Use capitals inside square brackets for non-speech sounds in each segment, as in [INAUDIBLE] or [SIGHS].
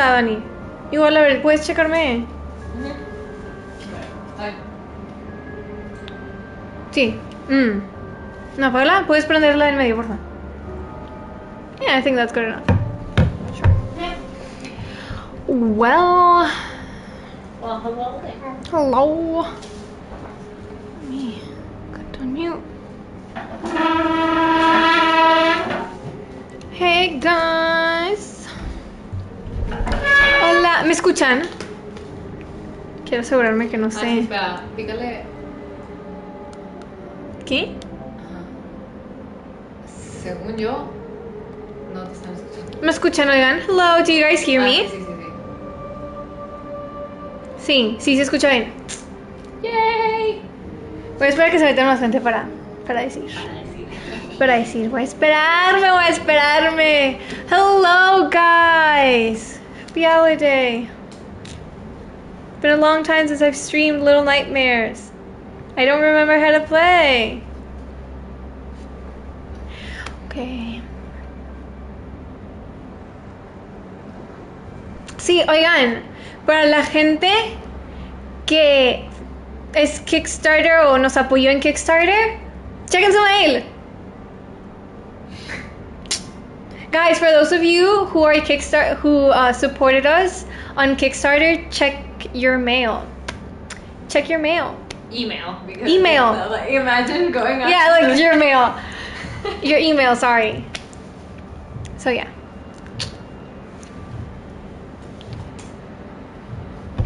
está, Dani? Igual, a ver, ¿puedes checarme? Sí. Mm. No, apágala. ¿Puedes prenderla en medio, por favor? Yeah, I think that's good enough. Well, Well, hello there. hello. Me cut to mute. Hey guys. ¿Me escuchan? Quiero asegurarme que no Ah, sé. espera, pícale. ¿Qué? Ajá. Según yo, no te están escuchando. ¿Me escuchan, oigan? Hello, do you guys hear Ah, me? Sí, sí, sí. Sí, sí se escucha bien. ¡Yay! Voy a esperar que se meta más gente para, para decir. Para decir, voy a esperarme, voy a esperarme. Hello, guys. Happy holiday. Been a long time since I've streamed Little Nightmares. I don't remember how to play. Okay. Sí, oigan, para la gente que es Kickstarter o nos apoyó en Kickstarter, chequen su mail. Guys, for those of you who are Kickstarter who uh, supported us on Kickstarter, check your mail. Check your mail. Email. Because Email. Like, imagine going on. Yeah, like your [LAUGHS] mail. Your email, sorry. So yeah.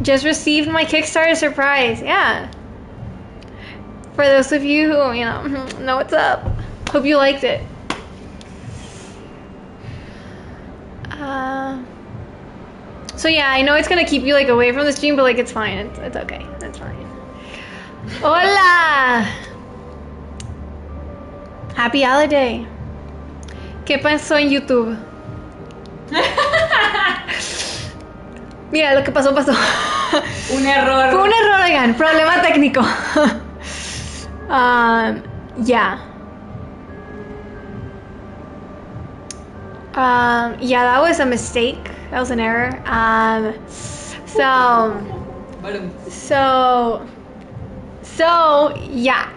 Just received my Kickstarter surprise. Yeah. For those of you who, you know, [LAUGHS] know what's up. Hope you liked it. Uh, so yeah, I know it's gonna keep you like away from the stream, but like it's fine. It's, it's okay. It's fine. Hola. Happy holiday. ¿Qué pasó en YouTube? [LAUGHS] Mira, lo que pasó, pasó. Un error. Fue un error, oigan, problema técnico. [LAUGHS] um, yeah. Um, yeah, that was a mistake. That was an error. Um, so, so, so, yeah.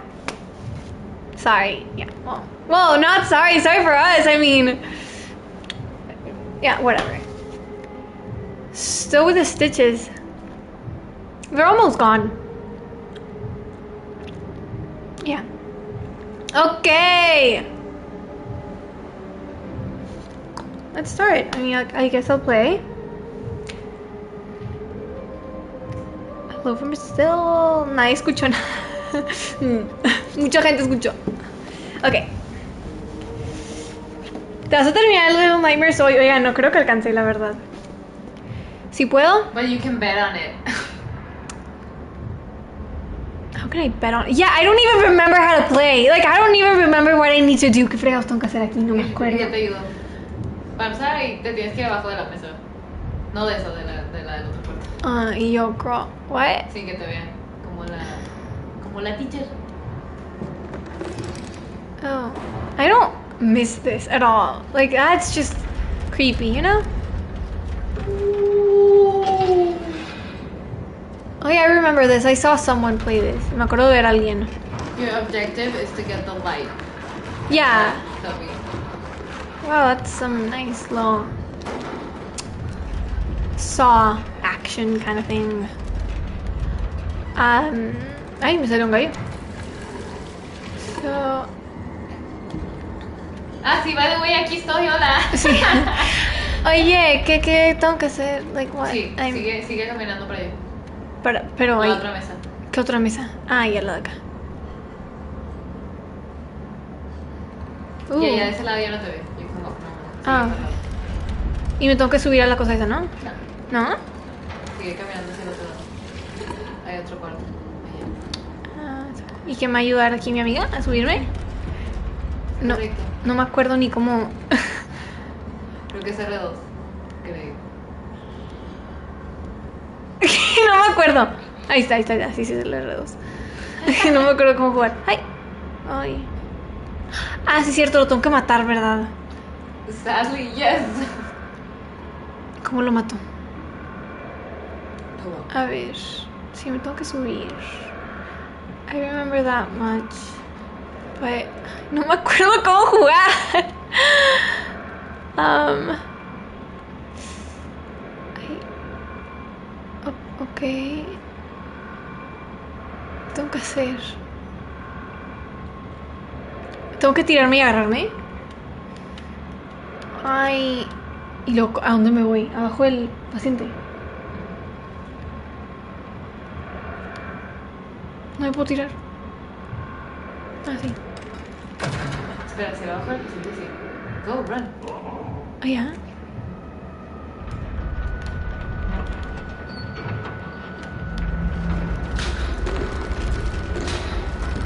Sorry. Yeah. Well, well, not sorry. Sorry for us. I mean, yeah, whatever. Still with the stitches. They're almost gone. Yeah. Okay. Let's start. I mean, I, I guess I'll play. Hello from Brazil. Nadie escuchó. [LAUGHS] Mucha gente escuchó. Ok. ¿Te vas a terminar el Little Nightmares hoy? Oiga, no creo que alcance, la verdad. Si puedo. But you can bet on it. How can I bet on Yeah, I don't even remember how to play. Like, I don't even remember what I need to do. ¿Qué fregados tengo que hacer aquí? No me [LAUGHS] acuerdo. Te ayudo. Para empezar, te tienes que ir abajo de la mesa. No de esa, de la, de la del otro cuarto. Ah, y yo, girl, what? Sí, que te vean. Como la. Como la teacher. Oh, I don't miss this at all. Like, that's just creepy, you know? Oh yeah, I remember this. I saw someone play this. Me acuerdo de ver a alguien. Your objective is to get the light. Yeah. Me. Wow, that's some nice little saw action kind of thing. Um, ay, me salió un gallo. So, Ah, sí, by the way, aquí estoy, hola. sí. [LAUGHS] Oye, ¿qué, qué tengo que hacer? Like what? Sí, I'm- sigue, sigue caminando para allá. pero, pero La hay- otra mesa. ¿Qué otra mesa? Ah, ya la de acá. Uh, Y allá de ese lado ya no te ve. You can walk normal. Sigue Ah. y me tengo que subir a la cosa esa, ¿no? No, ¿No? sigue caminando hacia el otro lado. Hay otro cuarto. Ah, ¿Y que me va a ayudar aquí mi amiga a subirme? No, Correcto. no me acuerdo ni cómo. Creo que es R2. Creo. [LAUGHS] no me acuerdo. Ahí está, ahí está, ya. Sí, sí, es el R2. [LAUGHS] no me acuerdo cómo jugar. Ay. Ay. Ah, sí, es cierto, lo tengo que matar, ¿verdad? Sadly, yes. ¿Cómo lo on. A ver, sí me tengo que subir. I remember that much. But no me acuerdo cómo jugar. [LAUGHS] um, ok. Tengo que hacer. Tengo que tirarme y agarrarme. Ay. ¿Y luego a dónde me voy? Abajo del paciente. No me puedo tirar. Ah, sí. Espera, se va a bajar el paciente, sí. Go, run. Ya.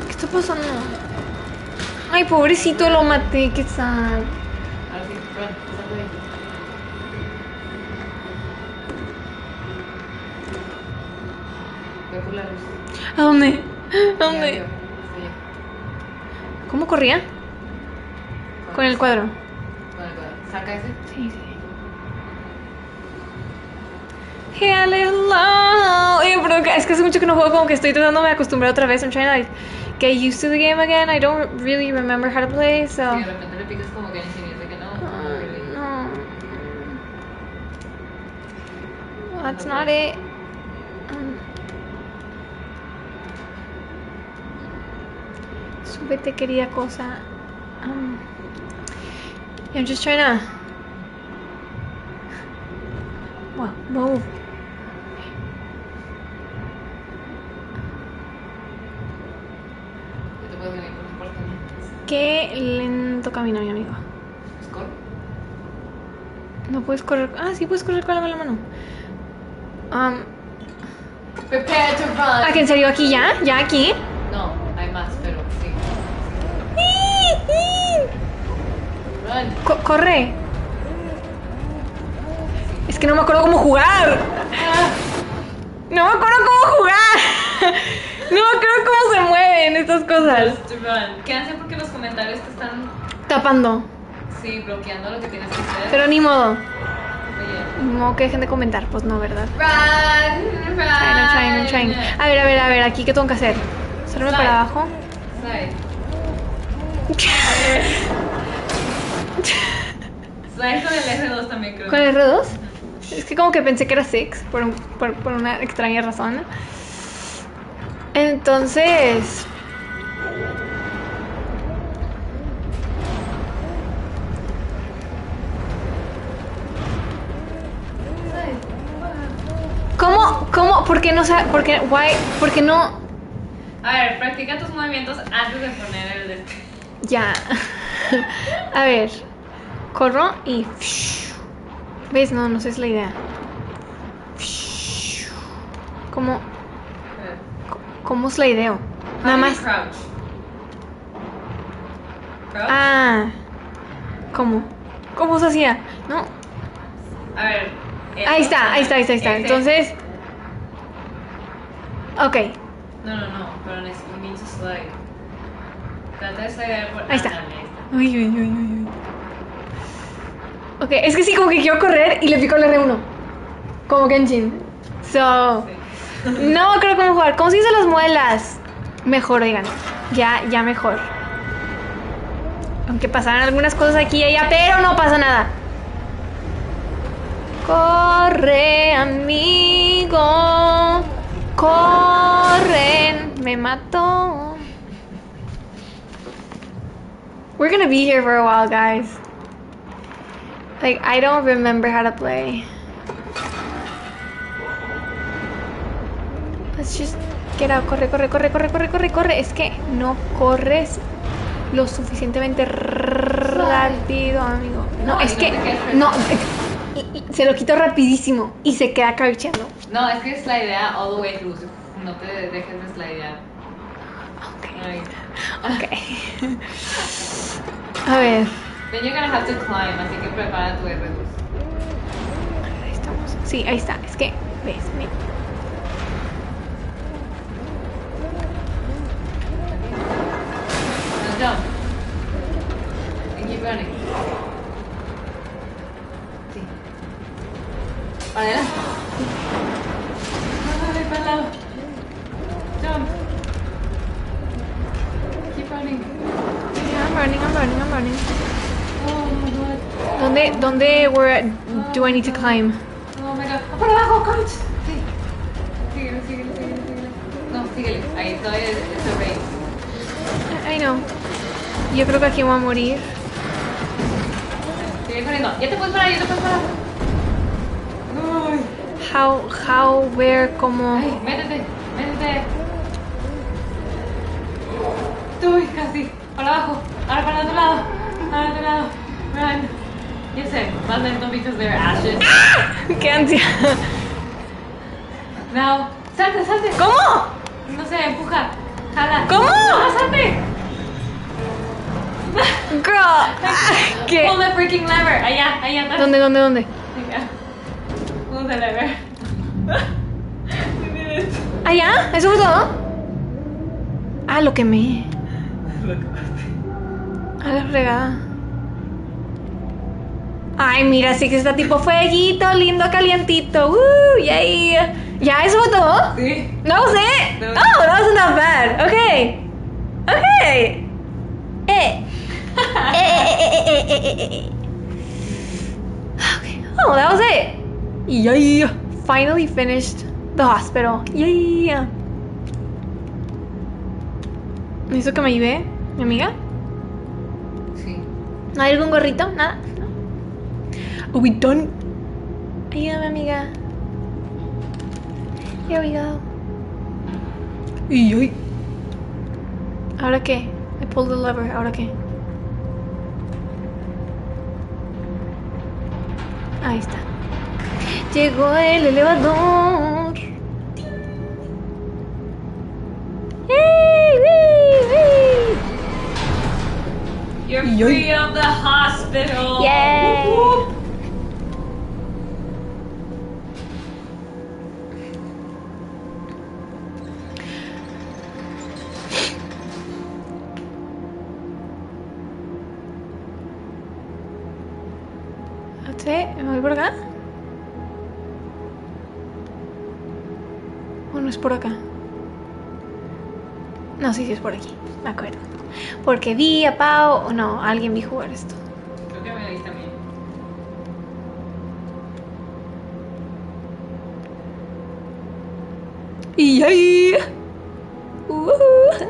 ¿Qué está pasando? Ay, pobrecito, lo maté, qué sad. Ahora sí, run. Sal de ahí. Ve por la luz. ¿A dónde? ¿A dónde? allá. ¿Cómo corría? Con el cuadro. Con el cuadro. Saca ese. Sí, sí. Hello. Oye, pero es que hace mucho que no juego, como que estoy tratando de acostumbrar otra vez. I'm trying to like, get used to the game again. I don't really remember how to play, so. Y de repente le picas como que en y dice que no. No, really. no. That's not it. Um, súbete, querida cosa. Um, I'm just trying to. Well, move. Qué lento camina mi amigo. No puedes correr. Ah, sí puedes correr con la mano. Um, Prepare to run. ah, que en serio aquí ya, ya aquí. No, hay más, pero. Co- corre. Es que no me acuerdo cómo jugar. No me acuerdo cómo jugar. No me acuerdo cómo se mueven estas cosas. Quédense porque los comentarios te están, Tapando. sí, bloqueando lo que tienes que hacer. Pero ni modo. Modo que dejen de comentar. Pues no, ¿verdad? Run, run. Trying, I'm trying. A ver, a ver, a ver. Aquí, ¿qué tengo que hacer? Salirme para abajo. Slide. Con el R2 también creo. ¿Con el R2? Es que como que pensé que era Six por, un- por, por una extraña razón. Entonces... ¿Cómo? ¿Cómo? ¿Por qué no ¿Por qué? Why? ¿Por qué no? A ver, practica tus movimientos antes de poner el de. Ya. [LAUGHS] A ver. Corro y... ¿Ves? No, no sé, es la idea. ¿Cómo, cómo es la idea? Nada más... Crouch. Crouch. Ah. ¿Cómo? ¿Cómo se hacía? No. A ver. Ahí está, ahí está, ahí está, ahí está. Este. Entonces... Ok. No, no, no, pero slide. Trata de slide por. Ahí está. Ándale, ahí está. Uy, uy, uy, uy. Ok, es que sí, como que quiero correr y le pico el R1. Como Genshin. So... Sí. No creo cómo jugar. ¿Cómo se dice las muelas? Mejor, oigan. Ya, ya mejor. Aunque pasaran algunas cosas aquí y allá, pero no pasa nada. Corre, amigo. Corre. Me mató. We're gonna be here for a while, guys. Like, I don't remember how to play. Let's just get out. Corre, corre, corre, corre, corre, corre, corre. Es que no corres lo suficientemente rápido, amigo. No, No, es que no. Se lo quito rapidísimo y se queda crouchando. No, es que es la idea all the way through. No te dejes de slidear. Ok. [LAUGHS] A ver. Then you're gonna have to climb, así que prepara tu R2. Ahí estamos. Sí, ahí está. Es que, ves, me-. And keep running. Sí. Para adelante. [LAUGHS] lado. Jump. Running. Yeah, I'm running, I'm running, I'm running. Oh my god. ¿Dónde, dónde, where do I need to climb? Oh my god. ¡Ah, ¡Por abajo, coach! Sí. Síguele, síguele, síguele, síguele. No, síguele. Ahí todavía es a race. I know. Yo creo que aquí voy a morir. Sigue corriendo. Ya te puedes parar, ya te puedes parar. Uy. How, how, where, cómo. Ay, métete, métete. Uy, casi. Para abajo. Ahora para el otro lado. Para el otro lado. Run. Ya sé, más lento because they're ashes. ¡Qué ansia! Now. Salte, salte. ¿Cómo? No sé, empuja. Jala. ¿Cómo? No, salte. Girl. ah, ¿Qué? Pull the freaking lever. Allá, allá atrás. ¿Dónde, dónde, dónde? Venga. Pull the lever. ¿Allá? ¿Eso fue todo? Ah, lo quemé. A la fregada. Ay, mira, sí que está tipo fueguito, lindo, calientito. Uh, yay. ¿Ya eso fue todo? Sí. No sé. No. Oh, that wasn't that bad. Okay. Okay. Eh. Eh, eh, eh, eh, eh, eh. Okay. Oh, that was it. Yay. Finally finished the hospital. Yay. ¿Necesito que me ayude, mi amiga? Sí. ¿No hay algún gorrito? Nada. ¿No? We done? Ayúdame, amiga. Here we go. Y ay. ¿Ahora qué? I pulled the lever. ¿Ahora qué? Ahí está. Llegó el elevador. You're free of the hospital. Yay. Whoop, whoop. Sí, ¿me voy por acá? ¿O no es por acá? No, sí, sí es por aquí, me acuerdo. Porque vi a Pau, o no, alguien vi jugar esto. Creo que me lo viste a mí. Y ahí. Woohoo.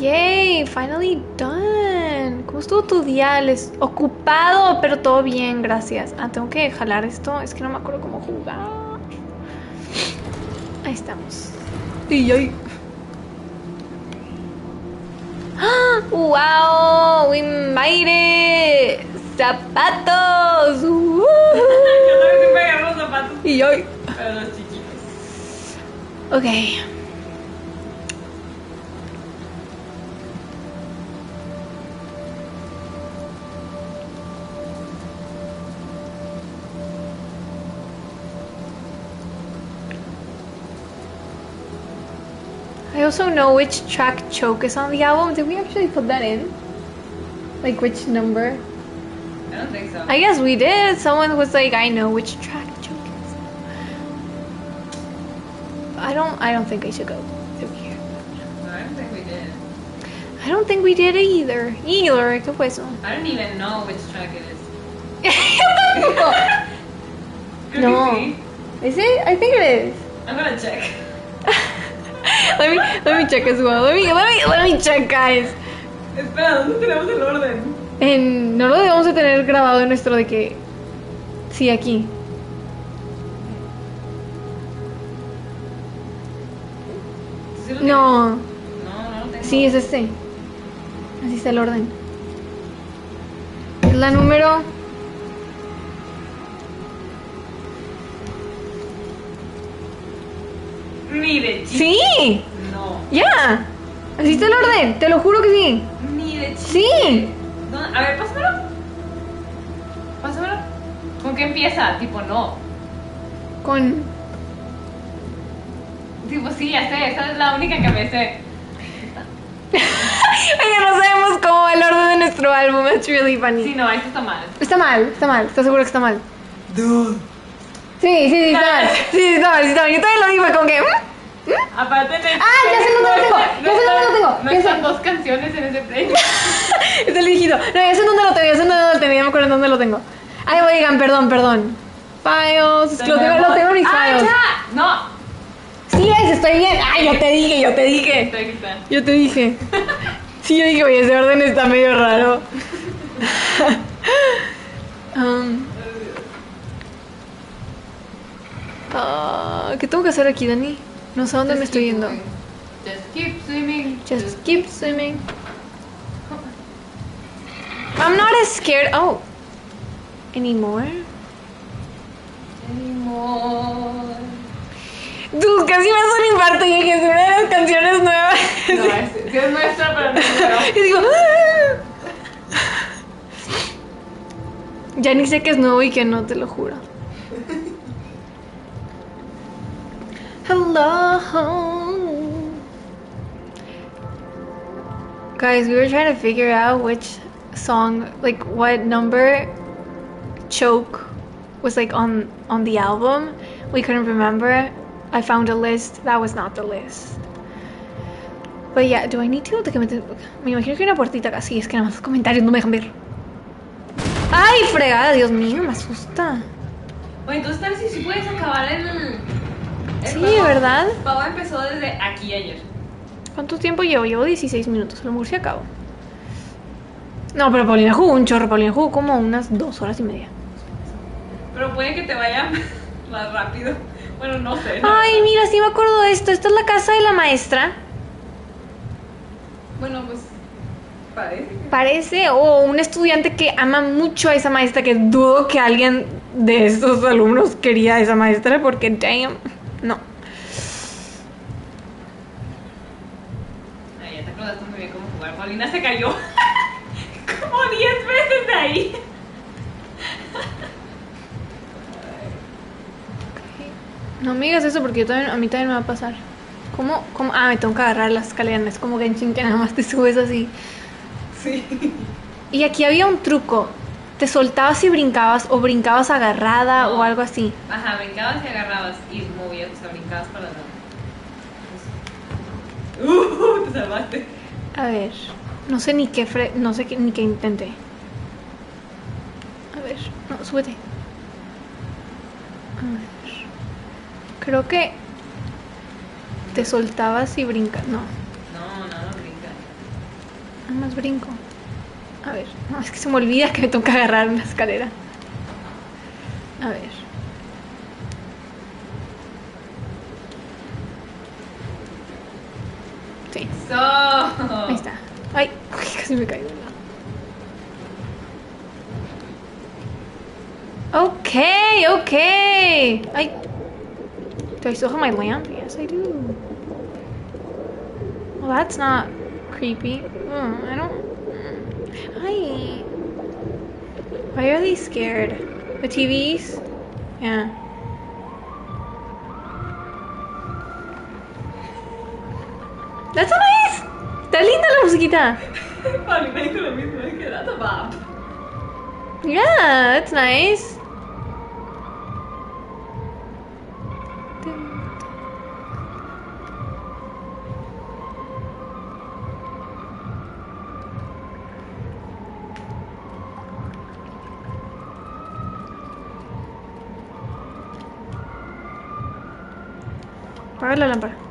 Yay, finally done. ¿Cómo estuvo tu día? Les ocupado, pero todo bien, gracias. Ah, tengo que jalar esto. Es que no me acuerdo cómo jugar. Ahí estamos. Y ahí. ¡Wow! We made it. ¡Zapatos! ¡Woohoo! Yo también siempre zapatos. Y ahí. Pero los chiquitos. Ok. Also know which track choke is on the album. Did we actually put that in? Like which number? I don't think so. I guess we did. Someone was like, I know which track choke is. I don't I don't think I should go through here. No, I don't think we did. I don't think we did either. Either. ¿Qué fue eso? I don't even know which track it is. [LAUGHS] [LAUGHS] No. Is it? I think it is. I'm gonna check. Let me let me check as well. Let me let me let me check, guys. Espera, ¿dónde tenemos el orden? En, no lo debemos de tener grabado en nuestro de que sí aquí. ¿Sí lo No? No, no lo tengo. sí es este. Así está el orden. Es la número. Ni de chiste. Sí, No. ya. Así está el orden. Te lo juro que sí. Ni de chiste. Sí. ¿Dónde? A ver, pásamelo. Pásamelo. ¿Con qué empieza? Tipo, no. Con Tipo, sí, ya sé. Esa es la única que me sé. [LAUGHS] Oiga, no sabemos cómo va el orden de nuestro álbum. It's really funny. Sí, no, esto está mal. Está mal, está mal. ¿Estás seguro que está mal? Dude. ¿Seguro Sí, sí, sí, [LAUGHS] está mal. Sí, sí, está mal, sí, está mal. Yo también lo vi, fue como que. ¿mm? Aparte de. Ah, ya sé dónde lo tengo, ya sé dónde lo tengo, No están dos canciones en ese playlist. [LAUGHS] Es el viejito. No, ya sé dónde lo tengo, ya sé dónde lo tengo, ya me acuerdo dónde lo tengo. Ay, oigan, perdón, perdón. Files, es lo tengo, lo tengo en mis ¡Ah, files. ya! No. Sí es, estoy bien. Ay, yo te dije, yo te dije. Estoy gritando. Yo te dije. Sí, yo dije, oye, ese orden está medio raro. [LAUGHS] Um, ah, ¿Qué tengo que hacer aquí, Dani? No sé a dónde me estoy yendo. Just keep swimming. Just keep swimming. I'm not as scared. Oh. Anymore? Anymore. Dude, casi me hace un infarto y dije, es una de las canciones nuevas. No, es, es nuestra, pero no es [LAUGHS] nueva. Y digo, "Ah". ya ni sé que es nuevo y que no, te lo juro. Hello. Guys, we were trying to figure out which song, like what number choke was like on on the album. We couldn't remember. I found a list. That was not the list. But yeah, do I need to? ¿De qué me, te- me imagino que hay una puertita acá. Sí, es que nada más los comentarios no me dejan ver. ¡Ay, fregada! Dios mío, me asusta. Oye, entonces tal vez si puedes acabar el. El Sí. ¿verdad? Pau empezó desde aquí ayer. ¿Cuánto tiempo llevo? Llevo 16 minutos. A lo mejor se acabo. No, pero Paulina jugó un chorro. Paulina jugó como unas dos horas y media. Pero puede que te vaya [LAUGHS] más rápido. Bueno, no sé. ¿no? Ay, mira, sí me acuerdo de esto. Esta es la casa de la maestra. Bueno, pues. Parece. Parece, o un estudiante que ama mucho a esa maestra, que dudo que alguien de estos alumnos quería a esa maestra, porque damn, no. Ay, ya te acordaste muy bien cómo jugar. Paulina se cayó. [LAUGHS] como 10 veces de ahí. No me digas eso porque yo también, a mí también me va a pasar. ¿Cómo? ¿Cómo? Ah, me tengo que agarrar las escaleras, es como Genshin que nada más te subes así. Sí. Y aquí había un truco. Te soltabas y brincabas, o brincabas agarrada o algo así. Ajá, brincabas y agarrabas y movías, o sea, brincabas para atrás. Uh, te salvaste. A ver, no sé ni qué fre no sé qué, ni qué intenté. A ver, no, súbete. A ver. Creo que te soltabas y brincas. No, No, no, no brincas. nada más brinco. A ver, no, es que se me olvida que me toca agarrar una escalera. A ver. Sí, So. ahí está. Ay, casi me caigo. Okay, okay. I do I still have my lamp? Yes, I do. Well, that's not creepy. Mm, I don't. Hi. Why are they scared? The TVs? Yeah. That's nice. Está linda la musiquita. Paulina dijo lo mismo, es que that's a bop. Yeah, that's nice. Apaga la lámpara.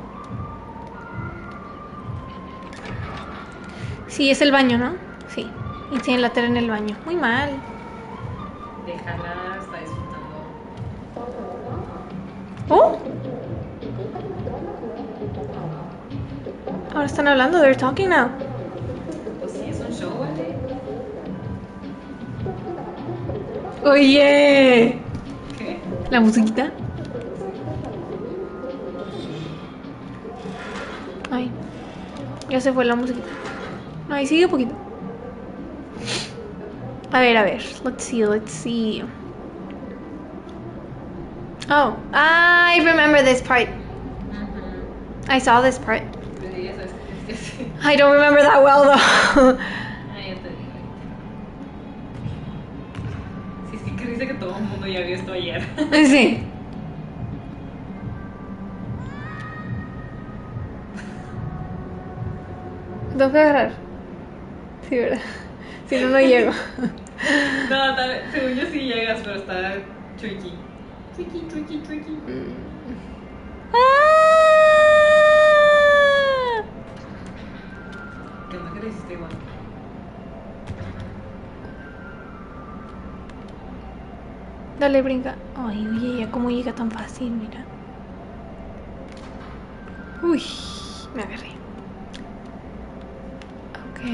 Sí, es el baño, ¿no? Sí. Y tiene la tele en el baño. Muy mal. Déjala, está disfrutando. Oh. Ahora están hablando. They're talking now. Pues sí, es un show, ¿vale? Oye. ¿Qué? La musiquita. Ay. Ya se fue la musiquita. No, ahí sigue un poquito. A ver, a ver. Let's see, let's see. Oh, I remember this part. Mm-hmm. I saw this part. I don't remember that well though. [LAUGHS] sí, sí, que dice que todo el mundo ya vio esto ayer. [LAUGHS] sí. [LAUGHS] Tengo que agarrar. Sí, ¿verdad? Si no, no llego. [LAUGHS] No, tal según yo sí llegas, pero está tricky. Tricky, tricky, tricky. ¡Ah! ¿Qué onda que le hiciste igual? Dale, brinca. Ay, oye, ya cómo llega tan fácil, mira. Uy, me agarré. Ok.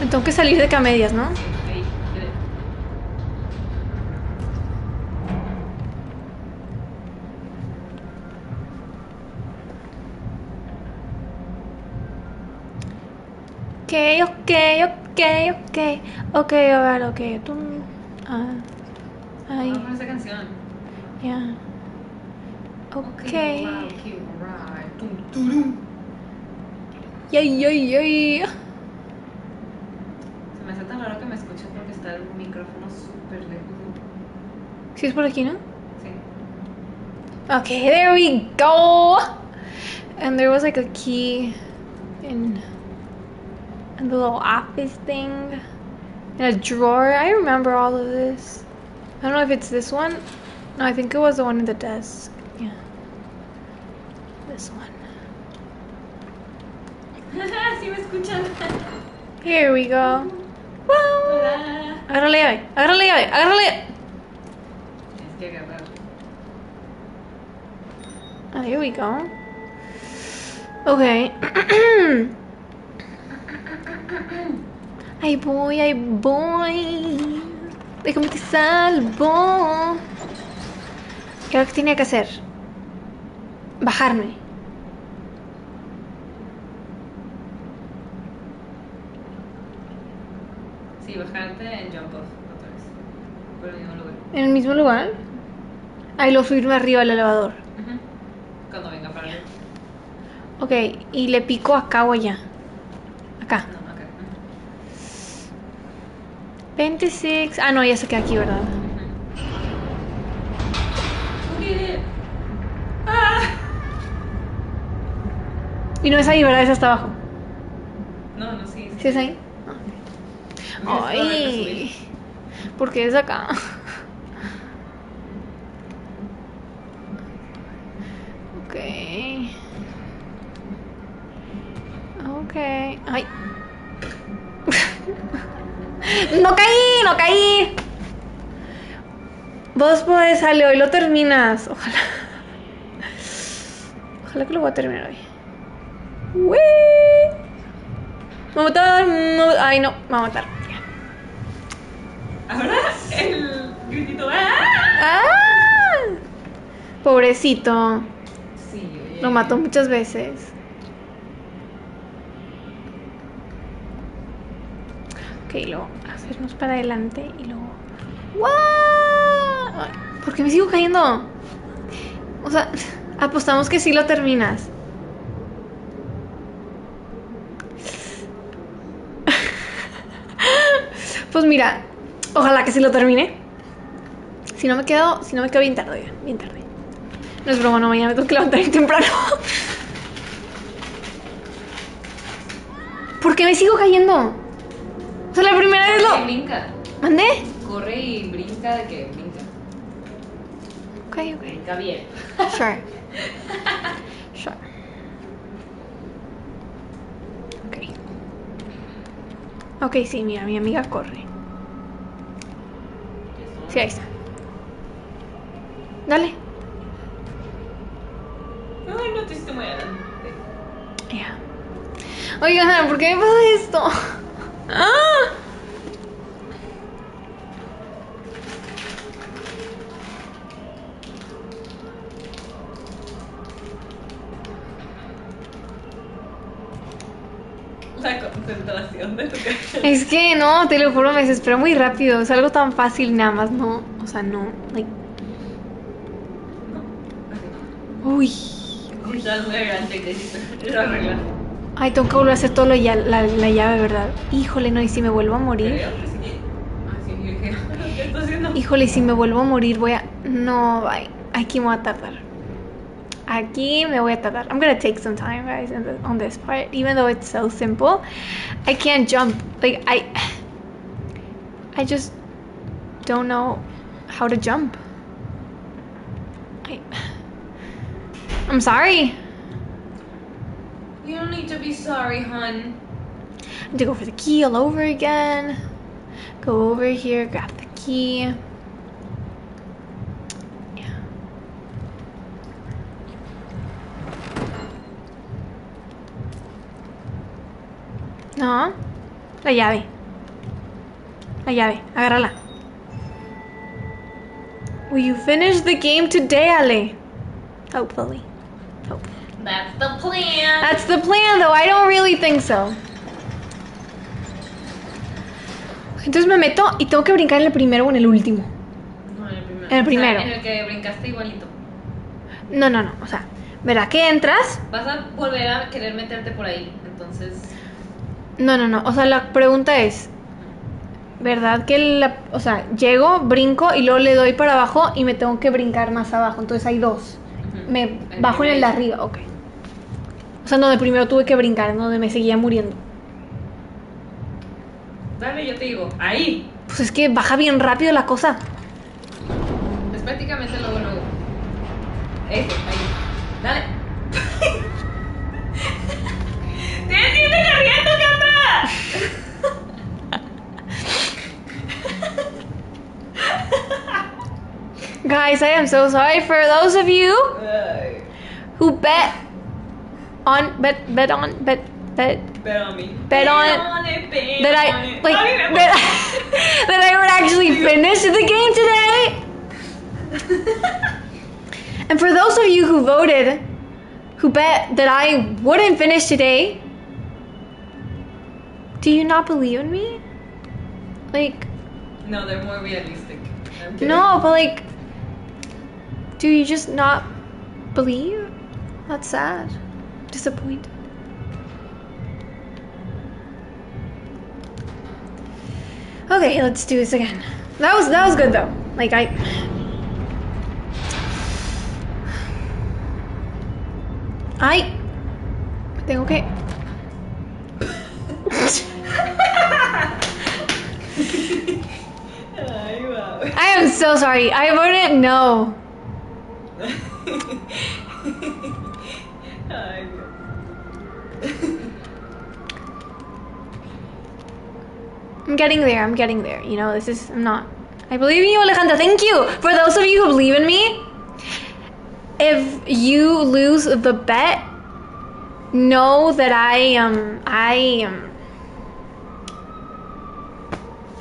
Me tengo que salir de camedias, ¿no? Ahí. Ok, ok, ok, ok. Ok, a ver, ok. Tú. Ah. Ay, Vamos a esa canción. ya. Ok. Okay, alright. Yay, yay, yay. Se me hace tan raro que me escuche porque está el micrófono súper lejos. ¿Sí es por aquí, no? Sí. Okay, there we go. And there was like a key in, in the little office thing. In a drawer. I remember all of this. I don't know if it's this one. No, I think it was the one in the desk. Yeah. This one. [LAUGHS] sí me escuchan. Here we go. Hola. Agarra la llave, agarra la llave, agarra la llave. Tienes que agarrar. Oh, here we go. Okay. [CLEARS THROAT] ahí voy, ahí voy. Déjame te salvo. ¿Qué que tenía que hacer? Bajarme. Bajarte en jump off otra vez. Por el mismo lugar. ¿En el mismo lugar? Ahí lo subirme arriba del elevador. Cuando venga para allá. Ok, y le pico acá o allá. Acá. No, acá. 26. Ah, no, ya se queda aquí, ¿verdad? Ah. Y no es ahí, ¿verdad? Es hasta abajo. No, no, sí. ¿Sí es ahí? Ay, ¿por qué es acá? Ok. Ok. Ay. [LAUGHS] No caí, no caí. Vos podés salir hoy, lo terminas. Ojalá. Ojalá que lo voy a terminar hoy. ¡Wii! Me va a matar, Ay, no, me va a matar. Ahora el gritito. ¡Ah! ¡Ah! Pobrecito. Sí, oye. Lo mató muchas veces. Ok, luego hacernos para adelante y luego. ¡Wow! ¿Por qué me sigo cayendo? O sea, apostamos que sí lo terminas. [LAUGHS] Pues mira, ojalá que sí lo termine. Si no me quedo, si no me quedo bien tarde, bien tarde. No es broma, no, mañana me tengo que levantar bien temprano. ¿Por qué me sigo cayendo? O sea, la primera vez Corre y lo... brinca. ¿Mandé? Corre y brinca de que brinca. Ok, ok. Brinca bien. Sure. [LAUGHS] Sure. Ok. Ok, sí, mira, mi amiga corre. Sí, ahí está. Dale. Ay, no te hiciste muy adelante. Ya. Oigan, ¿por qué me pasa esto? ¡Ah! Concentración de tu. Es que no, te lo juro, me desespera muy rápido. Es algo tan fácil, nada más no. O sea, no. like- Uy. Arreglas. Ay, tengo que volver a hacer todo lo ya- la, la llave, ¿verdad? Híjole, no, y si me vuelvo a morir. Ah. [LAUGHS] Híjole, y si me vuelvo a morir, voy a. No, bye. Aquí me voy a tardar. Aquí me voy a tardar. I'm gonna take some time, guys, in the, on this part. Even though it's so simple, I can't jump. Like I, I just don't know how to jump. I, I'm sorry. You don't need to be sorry, hun. I have to go for the key all over again. Go over here, grab the key. No. La llave. La llave. Agárrala. Will you finish the game today, Ale? Hopefully. Hopefully. That's the plan. That's the plan, though. I don't really think so. Entonces me meto y tengo que brincar en el primero o en el último. No, en el primero. En el primero. O sea, en el que brincaste igualito. No, no, no. O sea, ¿verdad que entras? Vas a volver a querer meterte por ahí. Entonces. No, no, no. O sea, la pregunta es, ¿verdad que la, o sea, llego, brinco y luego le doy para abajo y me tengo que brincar más abajo? Entonces hay dos. Me El bajo en el de arriba, ok. O sea, donde primero tuve que brincar, donde me seguía muriendo. Dale, yo te digo. Ahí. Pues es que baja bien rápido la cosa. Es prácticamente luego, luego. Ese, ahí. Dale. [LAUGHS] ¡Tienes que irte corriendo! [LAUGHS] Guys, I am so sorry for those of you who bet on bet bet on bet bet Bet on me. Bet on- it, bet that on I it. like that, [LAUGHS] that I would actually finish the game today. [LAUGHS] And for those of you who voted, who bet that I wouldn't finish today, do you not believe in me? Like, No, they're more realistic. I'm no, but like, do you just not believe? That's sad. Disappointed. Okay, let's do this again. That was that was good though. Like I I tengo que Ay, wow. [LAUGHS] I am so sorry. I. Ay, Dios. I'm getting there. I'm getting there. You know, this is I'm not. I believe in you, Alejandra. Thank you. For those of you who believe in me, if you lose the bet, know that I um I um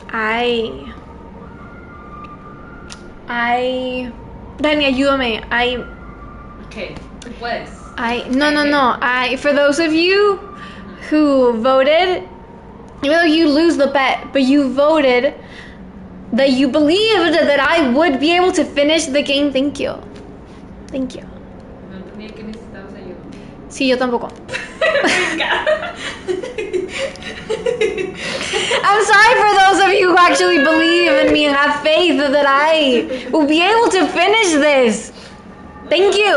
I I Dani, ayúdame. I Ok, tú puedes. I no no no. I for those of you who voted, even though you lose the bet, but you voted that you believed that I would be able to finish the game. Thank you. Thank you. No entendía que necesitabas ayuda. Sí, yo tampoco. [LAUGHS] [LAUGHS] I'm sorry for those of you who actually believe in me and have faith that I will be able to finish this. Thank you.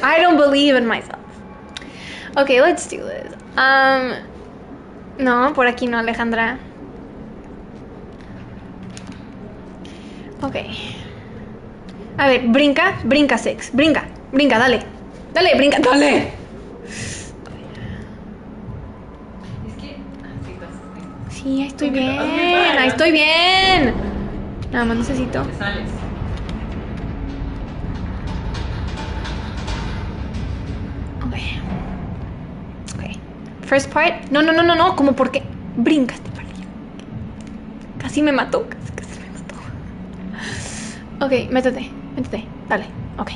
I don't believe in myself. Okay, let's do this. Um, no, por aquí no, Alejandra. Ok. A ver, brinca, brinca, Sex. Brinca, brinca, dale. Dale, brinca, dale. Sí, ahí estoy bien, ahí estoy bien. Nada más necesito. Te sales. Ok. Ok. First part. No, no, no, no, no. Como porque brincaste para allá. Casi me mató. Casi, casi me mató. Ok, métete. Métete. Dale. Ok.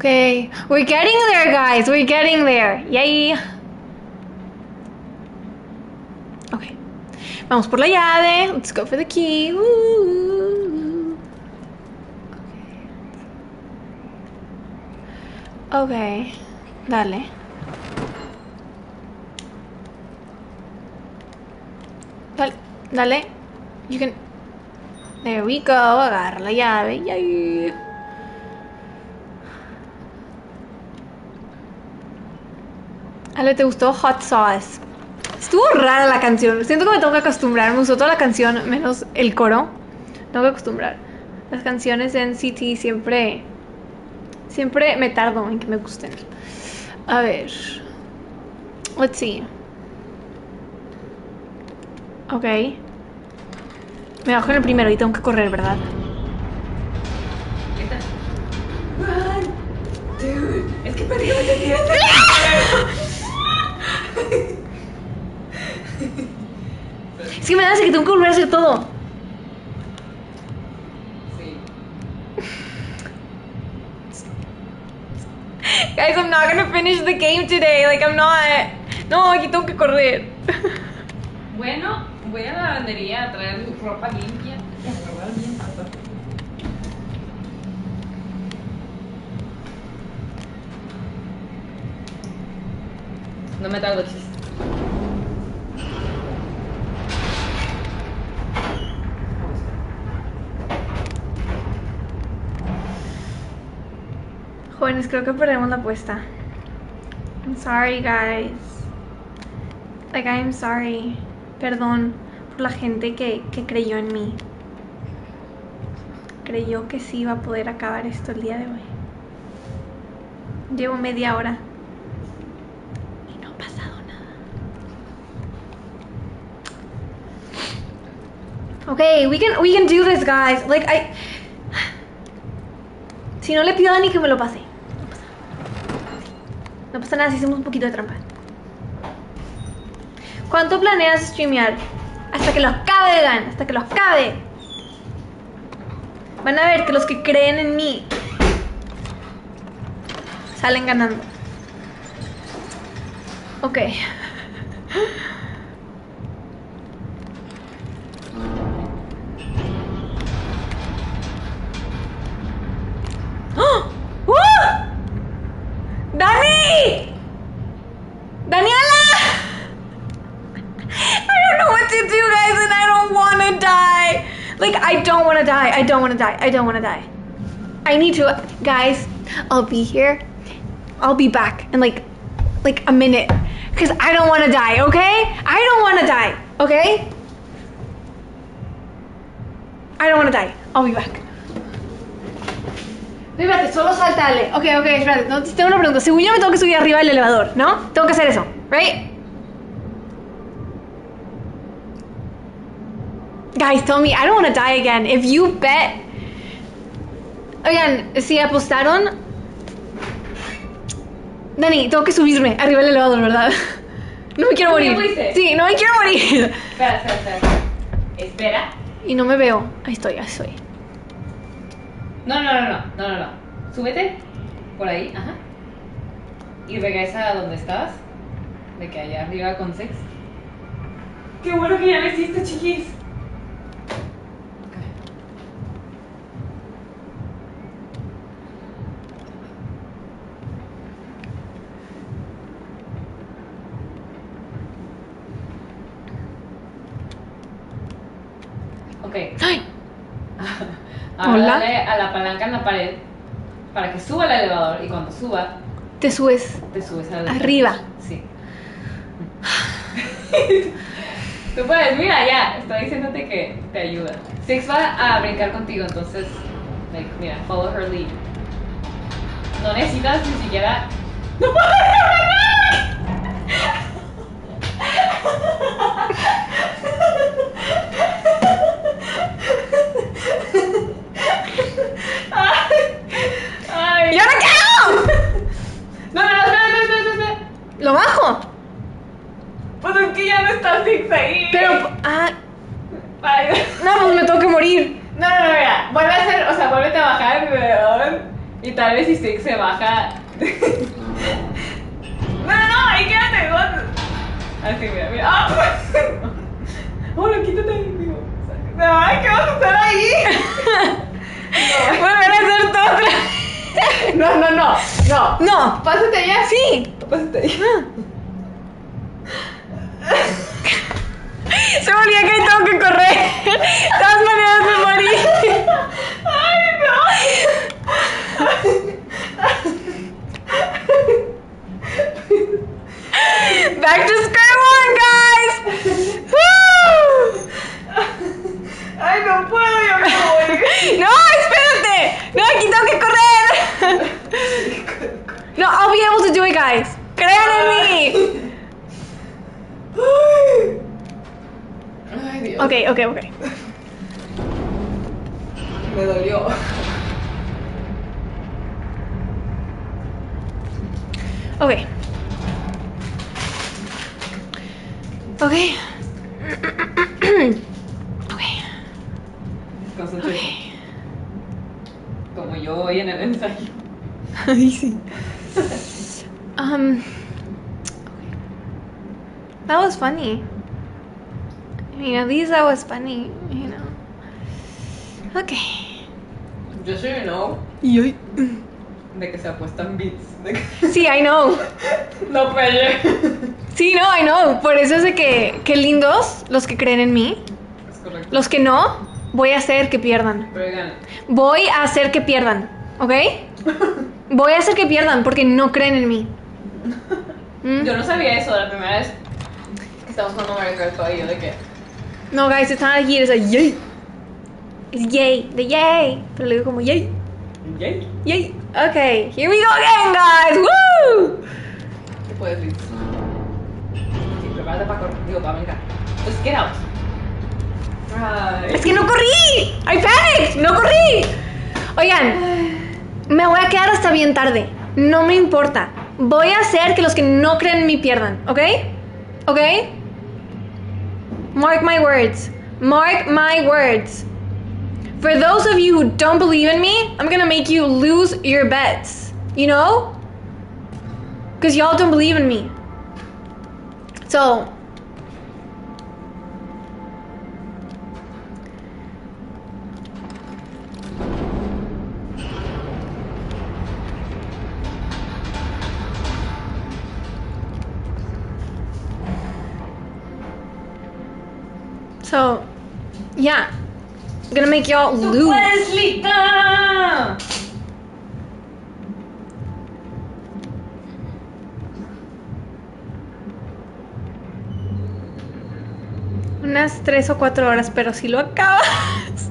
Okay, we're getting there, guys. We're getting there. Yay. Okay. Vamos por la llave. Let's go for the key. Woo. Okay. Dale. Dale. Dale. You can. There we go. Agarra la llave. Yay. Ale, ¿te gustó Hot Sauce? Estuvo rara la canción. Siento que me tengo que acostumbrar. Me gustó toda la canción, menos el coro. Tengo que acostumbrar. Las canciones de NCT siempre. Siempre me tardo en que me gusten. A ver. Let's see. Ok. Me bajo en el primero y tengo que correr, ¿verdad? Run, dude. Es que perdí [LAUGHS] la identidad. Es que me hace que tengo que volver a hacer todo. Sí. Guys, I'm not gonna finish the game today. Like, I'm not. No, aquí tengo que correr. Bueno, voy a la lavandería a traer ropa limpia. No me tardo, chis. Jóvenes, creo que perdemos la apuesta. I'm sorry, guys. Like, I'm sorry. Perdón por la gente que, que creyó en mí. Creyó que sí iba a poder acabar esto el día de hoy. Llevo media hora. Y no ha pasado nada. Okay, we can, we can do this, guys. Like, I... [SIGHS] Si no le pido a Dani que me lo pase. No pasa nada. Si hacemos un poquito de trampa. ¿Cuánto planeas streamear? Hasta que los acabe, Dan. Hasta que los acabe. Van a ver que los que creen en mí salen ganando. Ok. [LAUGHS] ¡Oh! ¡Daniela! I don't know what to do, guys, and I don't want to die. Like, I don't want to die. I don't want to die. I don't want to die. I need to, guys. I'll be here. I'll be back in like, like a minute, because I don't want to die. Okay? I don't want to die. Okay? I don't want to die. I'll be back. Espérate, solo saltale. Ok, ok, espérate. No, tengo una pregunta. Según yo me tengo que subir arriba del elevador, ¿no? Tengo que hacer eso, ¿right? Guys, tell me, I don't want to die again. If you bet. Oigan, si apostaron. Dani, tengo que subirme arriba del elevador, ¿verdad? [LAUGHS] No me quiero ¿Tú ya morir. Sí, no me quiero morir. Espera, espera, espera. Espera. Y no me veo. Ahí estoy, ahí estoy. No, no, no, no, no, no, no. Súbete por ahí, ajá. Y regresa a donde estabas. De que allá arriba con sex. Qué bueno que ya lo hiciste, chiquis. Ok. ¡Ay! Ahora Hola. Dale a la palanca en la pared para que suba el elevador y cuando suba, Te subes. te subes al Arriba. Sí. [LAUGHS] Tú puedes, mira, ya, estoy diciéndote que te ayuda. Six va a brincar contigo, entonces, like, mira, follow her lead. No necesitas ni siquiera. [LAUGHS] ¡No puedo Ay, ¡Y ahora qué hago! No, no, no, espera, espera, espera, espera. ¿Lo bajo? Pues es que ya no está Six ahí. Pero. Ah, Ay. no, pues me tengo que morir. No, no, no, mira, vuelve a hacer, o sea, vuelve a bajar el elevador y tal vez si Six se baja. [LAUGHS] no, no, no, ahí quédate. Así, mira, mira. ¡Ah! [LAUGHS] Hola, quítate ahí, digo. Ay, ¿qué vas a hacer ahí? [LAUGHS] Volver a hacer todo otra No, no, no, no. No. Pásate allá. Sí pues. [LAUGHS] Se me que tengo que correr. De maneras me morí. Ay, no. Back to square one, guys. Ay, no puedo, ya me voy. [LAUGHS] No, espérate. No, aquí tengo que correr. [LAUGHS] no, I'll be able to do it, guys. ¡Crean en mí! Ay, Dios. Ok, ok, ok. Me dolió. Ok. Ok. ok. okay. Como yo hoy en el ensayo. Ay, sí. Um. That was funny. I mean, at least that was funny, you know. Okay. Just so you know, Yoy. de que se apuestan beats. De que... Sí, I know. [LAUGHS] No pressure. Sí, no, I know. Por eso es de que, que lindos los que creen en mí. Es correcto. Los que no, voy a hacer que pierdan. Pero Voy a hacer que pierdan, ¿ok? [LAUGHS] Voy a hacer que pierdan porque no creen en mí. ¿Mm? yo no sabía eso la primera vez que estamos jugando Mario Kart todavía. Yo de que. No, guys, it's not a it's a yay. It's yay, the yay. Pero le digo como yay, ¿Yay? yay. Okay, here we go again, guys. Woo! ¿Qué puedes, Liz? Sí, prepárate para correr. Digo, para brincar. Just get out. Ay. Es que no corrí. I panicked. No corrí. Oigan, me voy a quedar hasta bien tarde. No me importa. Voy a hacer que los que no creen en mí pierdan, ¿ok? ¿Ok? Mark my words. Mark my words. For those of you who don't believe in me, I'm gonna make you lose your bets. You know? Because y'all don't believe in me. So, so, yeah. I'm gonna make y'all ¡Tú lose. Lita! Unas tres o cuatro horas, pero si lo acabas.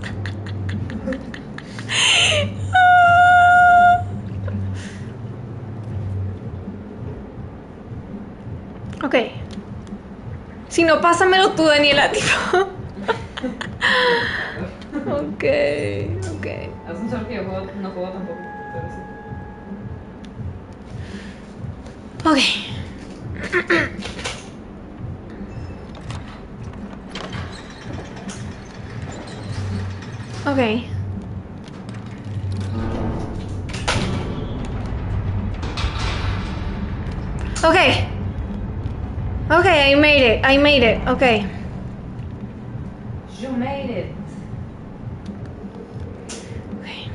ok. Si no, pásamelo tú, Daniela, [LAUGHS] tipo. ok, ok. Haz un solo que yo juego, no juego tampoco. Ok. ok. Okay. Okay, I made it. I made it. Okay. You made it. Okay.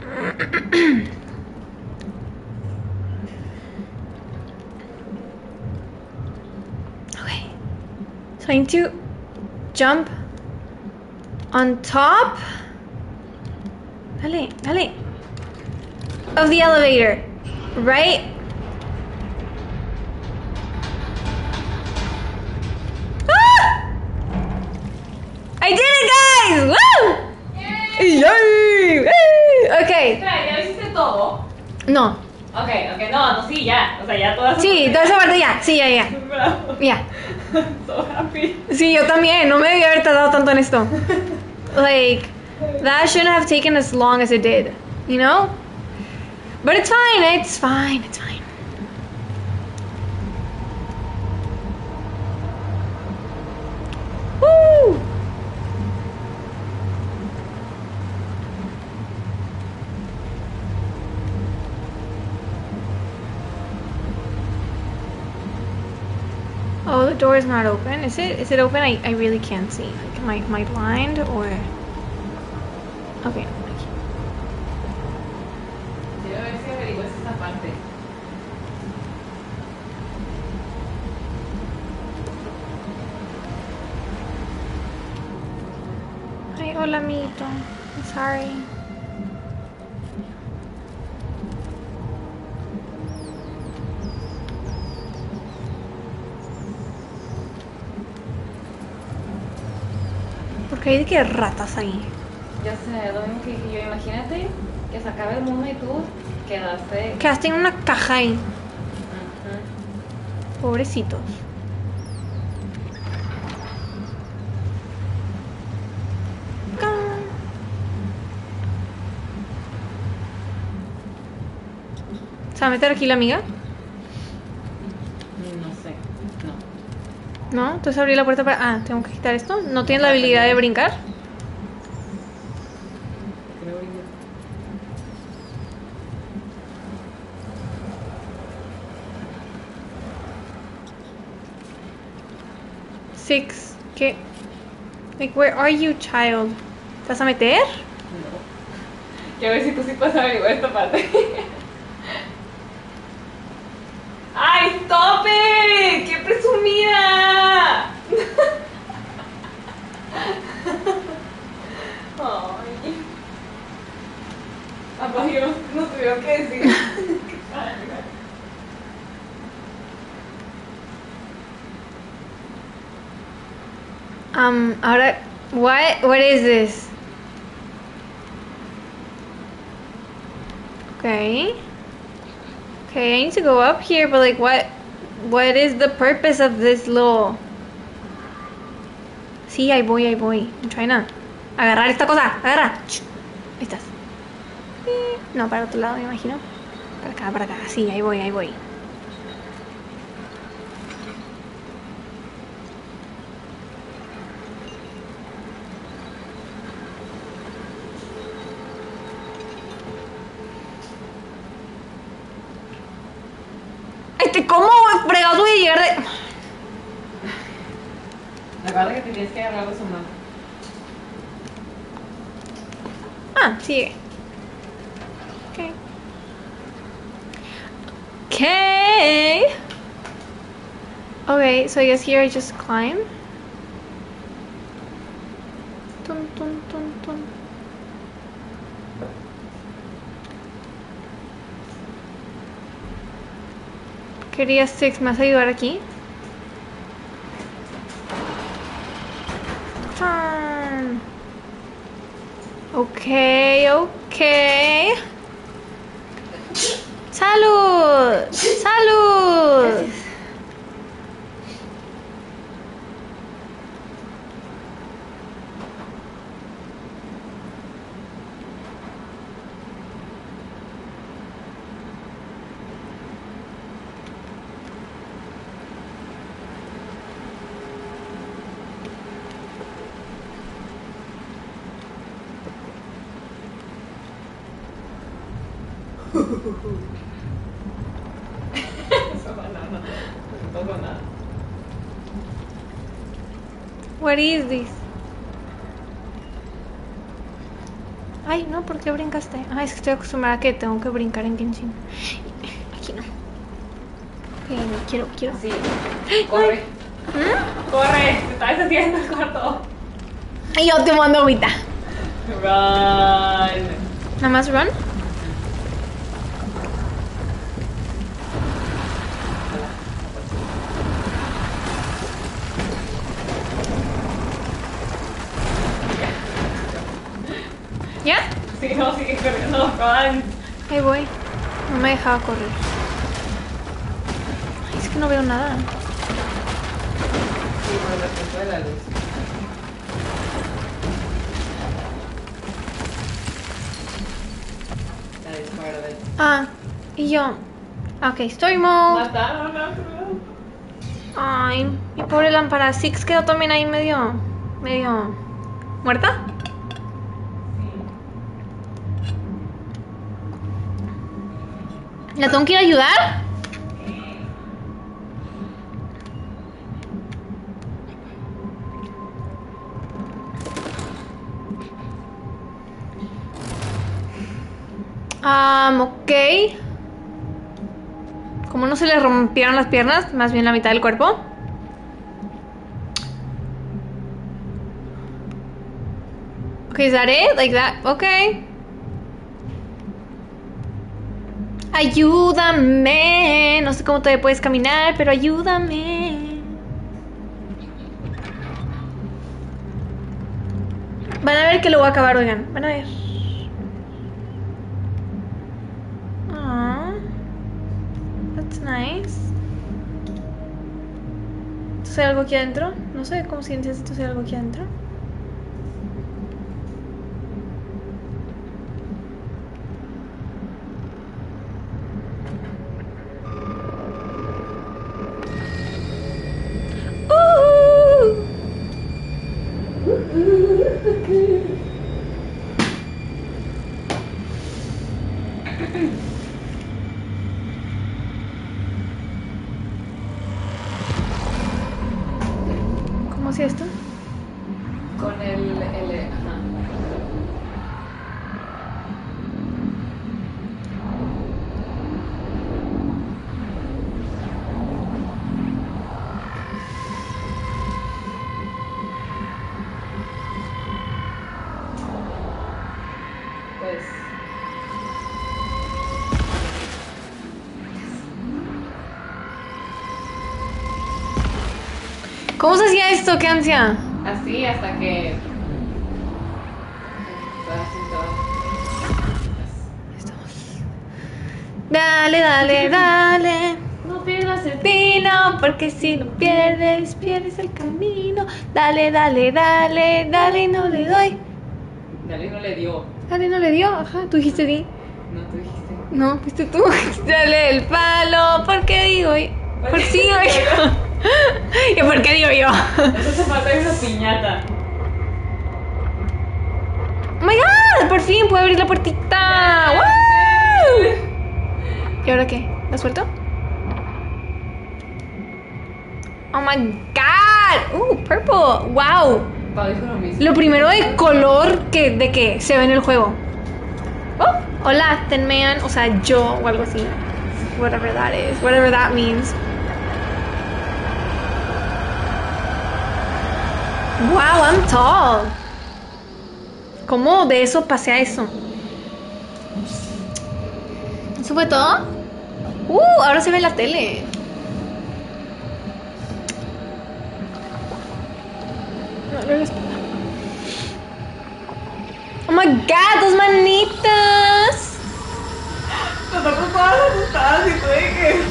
[CLEARS THROAT] Okay. So to jump on top. Dale, dale. Of the elevator. Right? Ah! I did it, guys! Woo! Yay! Yay! Okay. Espera, ¿ya lo hiciste todo? No. Ok, ok, no, no, sí, ya. O sea, ya todas. Sí, toda esa parte ya. Sí, ya, ya. Bravo. Ya. [LAUGHS] so happy. Sí, yo también. No me debía haber tardado tanto en esto. [LAUGHS] Like, that shouldn't have taken as long as it did. You know? But it's fine. It's fine. It's fine. Is not open. Is it? Is it open? I, I really can't see. Like, am I, am I blind or? Okay. Hi, hola, amiguito. I'm sorry. Hay de que ratas ahí. Ya sé, lo mismo que dije yo. Imagínate que se acabe el mundo y tú quedaste. Quedaste en una caja ahí. Pobrecitos. ¿Se va a meter aquí la amiga? No sé. No. Entonces abrí la puerta para... Ah, tengo que quitar esto. ¿No tiene la habilidad de brincar? Six. ¿Qué? Like, where are you, child? ¿Te vas a meter? No. Quiero ver si tú sí puedes averiguar esta parte. Um, ahora... What? What is this? Okay. Okay, I need to go up here, but like, what? What is the purpose of this little? Sí, ahí voy, ahí voy. I'm trying to agarrar esta cosa. Agarra. Ahí estás. Eh, No, para otro lado, me imagino. Para acá, para acá. Sí, ahí voy, ahí voy. Tienes que agarrar su mano. Ah, sigue. Okay. Okay. Okay, so I guess here I just climb. Tun, tun, tun, tun. Quería Six, ¿me vas a ayudar aquí? Ok, ok. ¡Salud! ¡Salud! Eso Ay, no, ¿por qué brincaste? Ah, es que estoy acostumbrada a que tengo que brincar en Genshin. Aquí no. Quiero, quiero. Sí. Corre. ¿Mm? Corre. Te estás haciendo el cuarto. Y yo te mando agüita. Run. Nada más run. ¿Ya? Sí, no, sigue corriendo. Run. Ahí voy. No me dejaba correr. Ay, es que no veo nada. Ah, y yo. Ok, story mode. Ay, mi pobre lámpara. Six quedó también ahí medio. medio. ¿Muerta? ¿La tengo que ir a ayudar? Ah, ok. Como no se le rompieron las piernas, más bien la mitad del cuerpo. Okay, is that it? Like that? Okay. Ayúdame. No sé cómo todavía puedes caminar, pero ayúdame. Van a ver que lo voy a acabar, oigan. Van a ver. Aww. That's nice. ¿Entonces hay algo aquí adentro? No sé cómo si necesito hacer algo aquí adentro. Esto? ¿Qué ansia? Así hasta que. Dale, dale, dale. No pierdas el Vino, porque si lo pierdes, pierdes el camino. Dale, dale, dale, dale, no le doy. Dale, no le dio. Dale, no le dio. Ajá, tú dijiste di. No, tú dijiste. No, fuiste tú. [LAUGHS] Dale el palo, porque digo. ¿Por digo yo? [LAUGHS] [LAUGHS] ¿Y por qué digo yo? Eso se falta una piñata. Oh my god, por fin puedo abrir la puertita. ¡Woo! ¿Y ahora qué? ¿La suelto? Oh my god. Uh, purple. Wow. Lo primero de color que de que se ve en el juego. Oh, hola, Ten Man, o sea, yo o algo así. Whatever that is, whatever that means. Wow, I'm tall. ¿Cómo de eso pasé a eso? ¿Eso fue todo? Uh, ahora se ve la tele. Oh my god, dos manitas. Todas asustadas y que.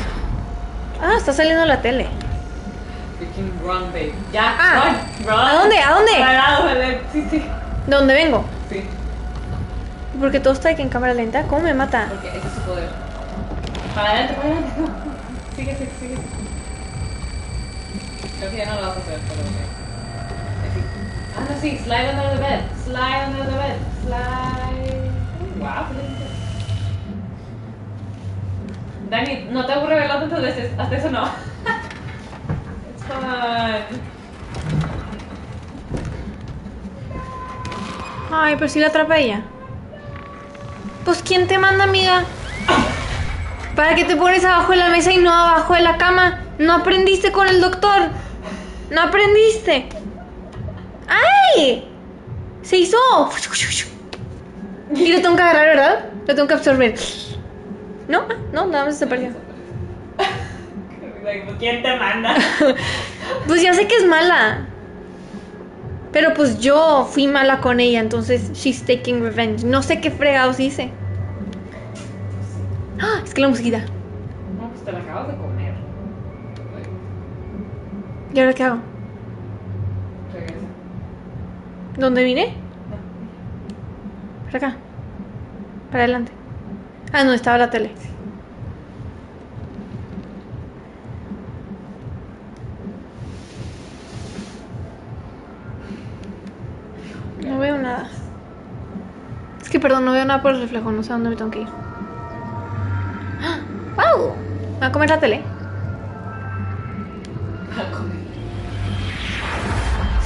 Ah, está saliendo la tele. Freaking run, babe. Ya, Ah. ¿A dónde? ¿A dónde? Para. Sí, sí. ¿De dónde vengo? Sí. Porque todo está aquí en cámara lenta. ¿Cómo me mata? Porque ese es su poder. Para adelante, para adelante. [LAUGHS] Sigue, sigue, sigue. Creo que ya no lo vas a hacer, pero ok. Así. Ah, no, sí. Slide under the bed. Slide under the bed. Slide. Wow, Dani, no te aburre verlo tantas veces. Hasta eso no. [LAUGHS] It's fun. Ay, pero si la atrapa ella. Pues ¿quién te manda, amiga? ¿Para qué te pones abajo de la mesa y no abajo de la cama? No aprendiste con el doctor. No aprendiste. ¡Ay! Se hizo. Y lo tengo que agarrar, ¿verdad? Lo tengo que absorber. No, no, nada más desapareció. [LAUGHS] ¿Quién te manda? [LAUGHS] Pues ya sé que es mala. Pero pues yo fui mala con ella, entonces she's taking revenge. No sé qué fregados hice. ¡Ah! Es que la musiquita. No, pues te la acabas de comer. ¿Y ahora qué hago? Regresa. ¿Dónde vine? Para acá. Para adelante. Ah, no, estaba la tele. No veo nada. Es que perdón, no veo nada por el reflejo, no sé dónde me tengo que ir. ¡Ah! ¡Wow! Me va a comer la tele. A comer.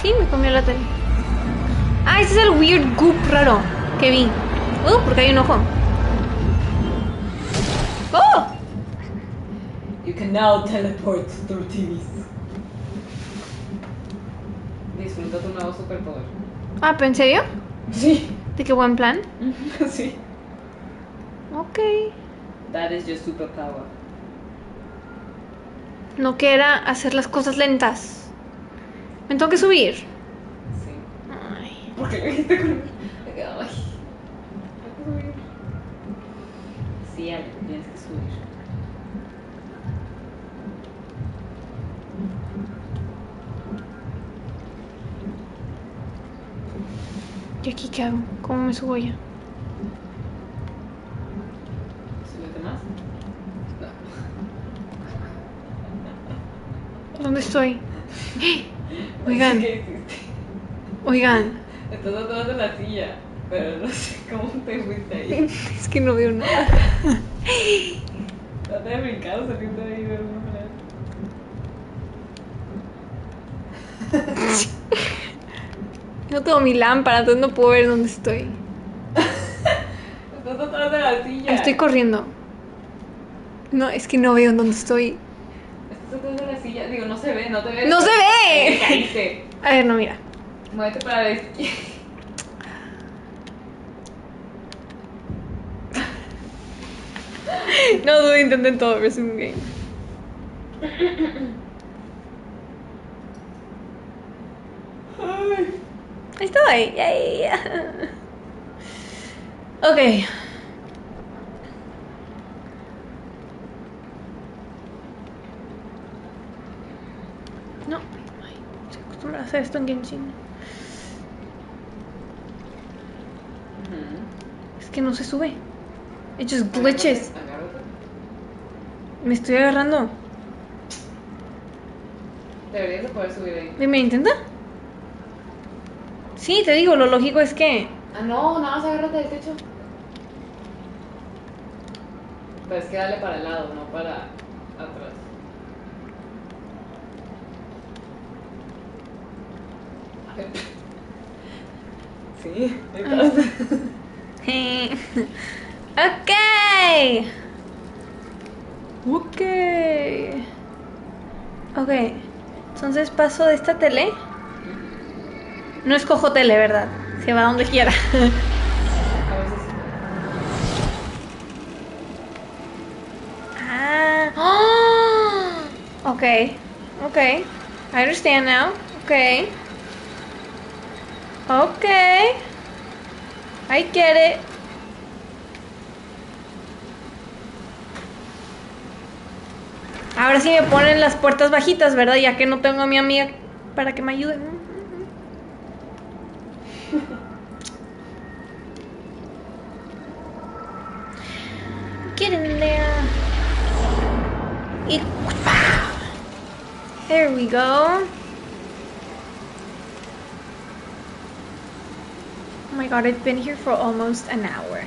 Sí, me comió la tele. Ah, ese es el weird goop raro que vi. Uh, porque hay un ojo. ¡Oh! You can now teleport through TVs. Disfruta tu nuevo superpoder. Ah, ¿pero en serio? Sí. ¿De qué buen plan? [LAUGHS] sí. Ok. That is your superpower. No que era hacer las cosas lentas. Me tengo que subir. Sí. Ay. ¿Por qué le dijiste con.? Me ay. Hay que subir. Sí, tienes ¿Y aquí qué hago? ¿Cómo me subo ya? Súbete más. No. [LAUGHS] ¿Dónde estoy? [GASPS] Oigan, ¿Qué hiciste? oigan. Estás atrás de la silla, pero no sé cómo te fuiste ahí. [LAUGHS] Es que no veo nada. [LAUGHS] Trata de brincar o salirte de ahí de alguna manera. No tengo mi lámpara, entonces no puedo ver dónde estoy. Estás atrás de la silla. Estoy corriendo. No, es que no veo en dónde estoy. Estás atrás de la silla. Digo, no se ve, no te ves. ¡No se Te ve! caíste. A ver, no, mira. Muévete para la izquierda. [LAUGHS] No dudo, intenten todo, pero es un game. Ay. Ahí estoy. [LAUGHS] Yay. Ok. No. Ay, estoy acostumbrada a hacer esto en Genshin. Es que no se sube. It just glitches. Me estoy agarrando. Deberías de poder subir ahí. Dime, intenta. Sí, te digo, lo lógico es que. Ah, no, nada más agárrate del techo. Pero es que dale para el lado, no para atrás. [LAUGHS] Sí, entonces. [LAUGHS] [LAUGHS] ok. Ok. Ok. Entonces paso de esta tele. No escojo tele, ¿verdad? Se va donde quiera. Ah. ¡Ah! Ok. Ok. I understand now. Ok. Ok. I get it. Ahora sí me ponen las puertas bajitas, ¿verdad? Ya que no tengo a mi amiga para que me ayude. [LAUGHS] Get in there. Y... There we go. Oh my god, I've been here for almost an hour.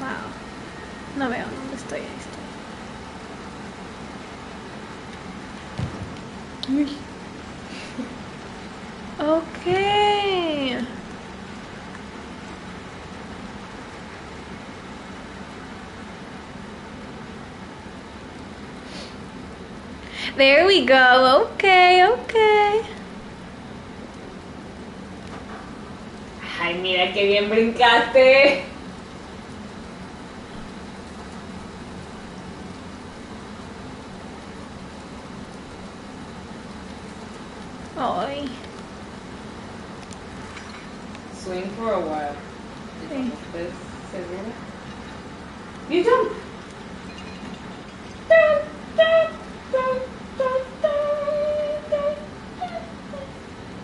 Wow. No veo dónde estoy. Ahí estoy. Uy. Ok. There we go. Okay, okay. Ay, mira qué bien brincaste. Ay. Swing for a while. Y Sí. cuando estés segura. You jump.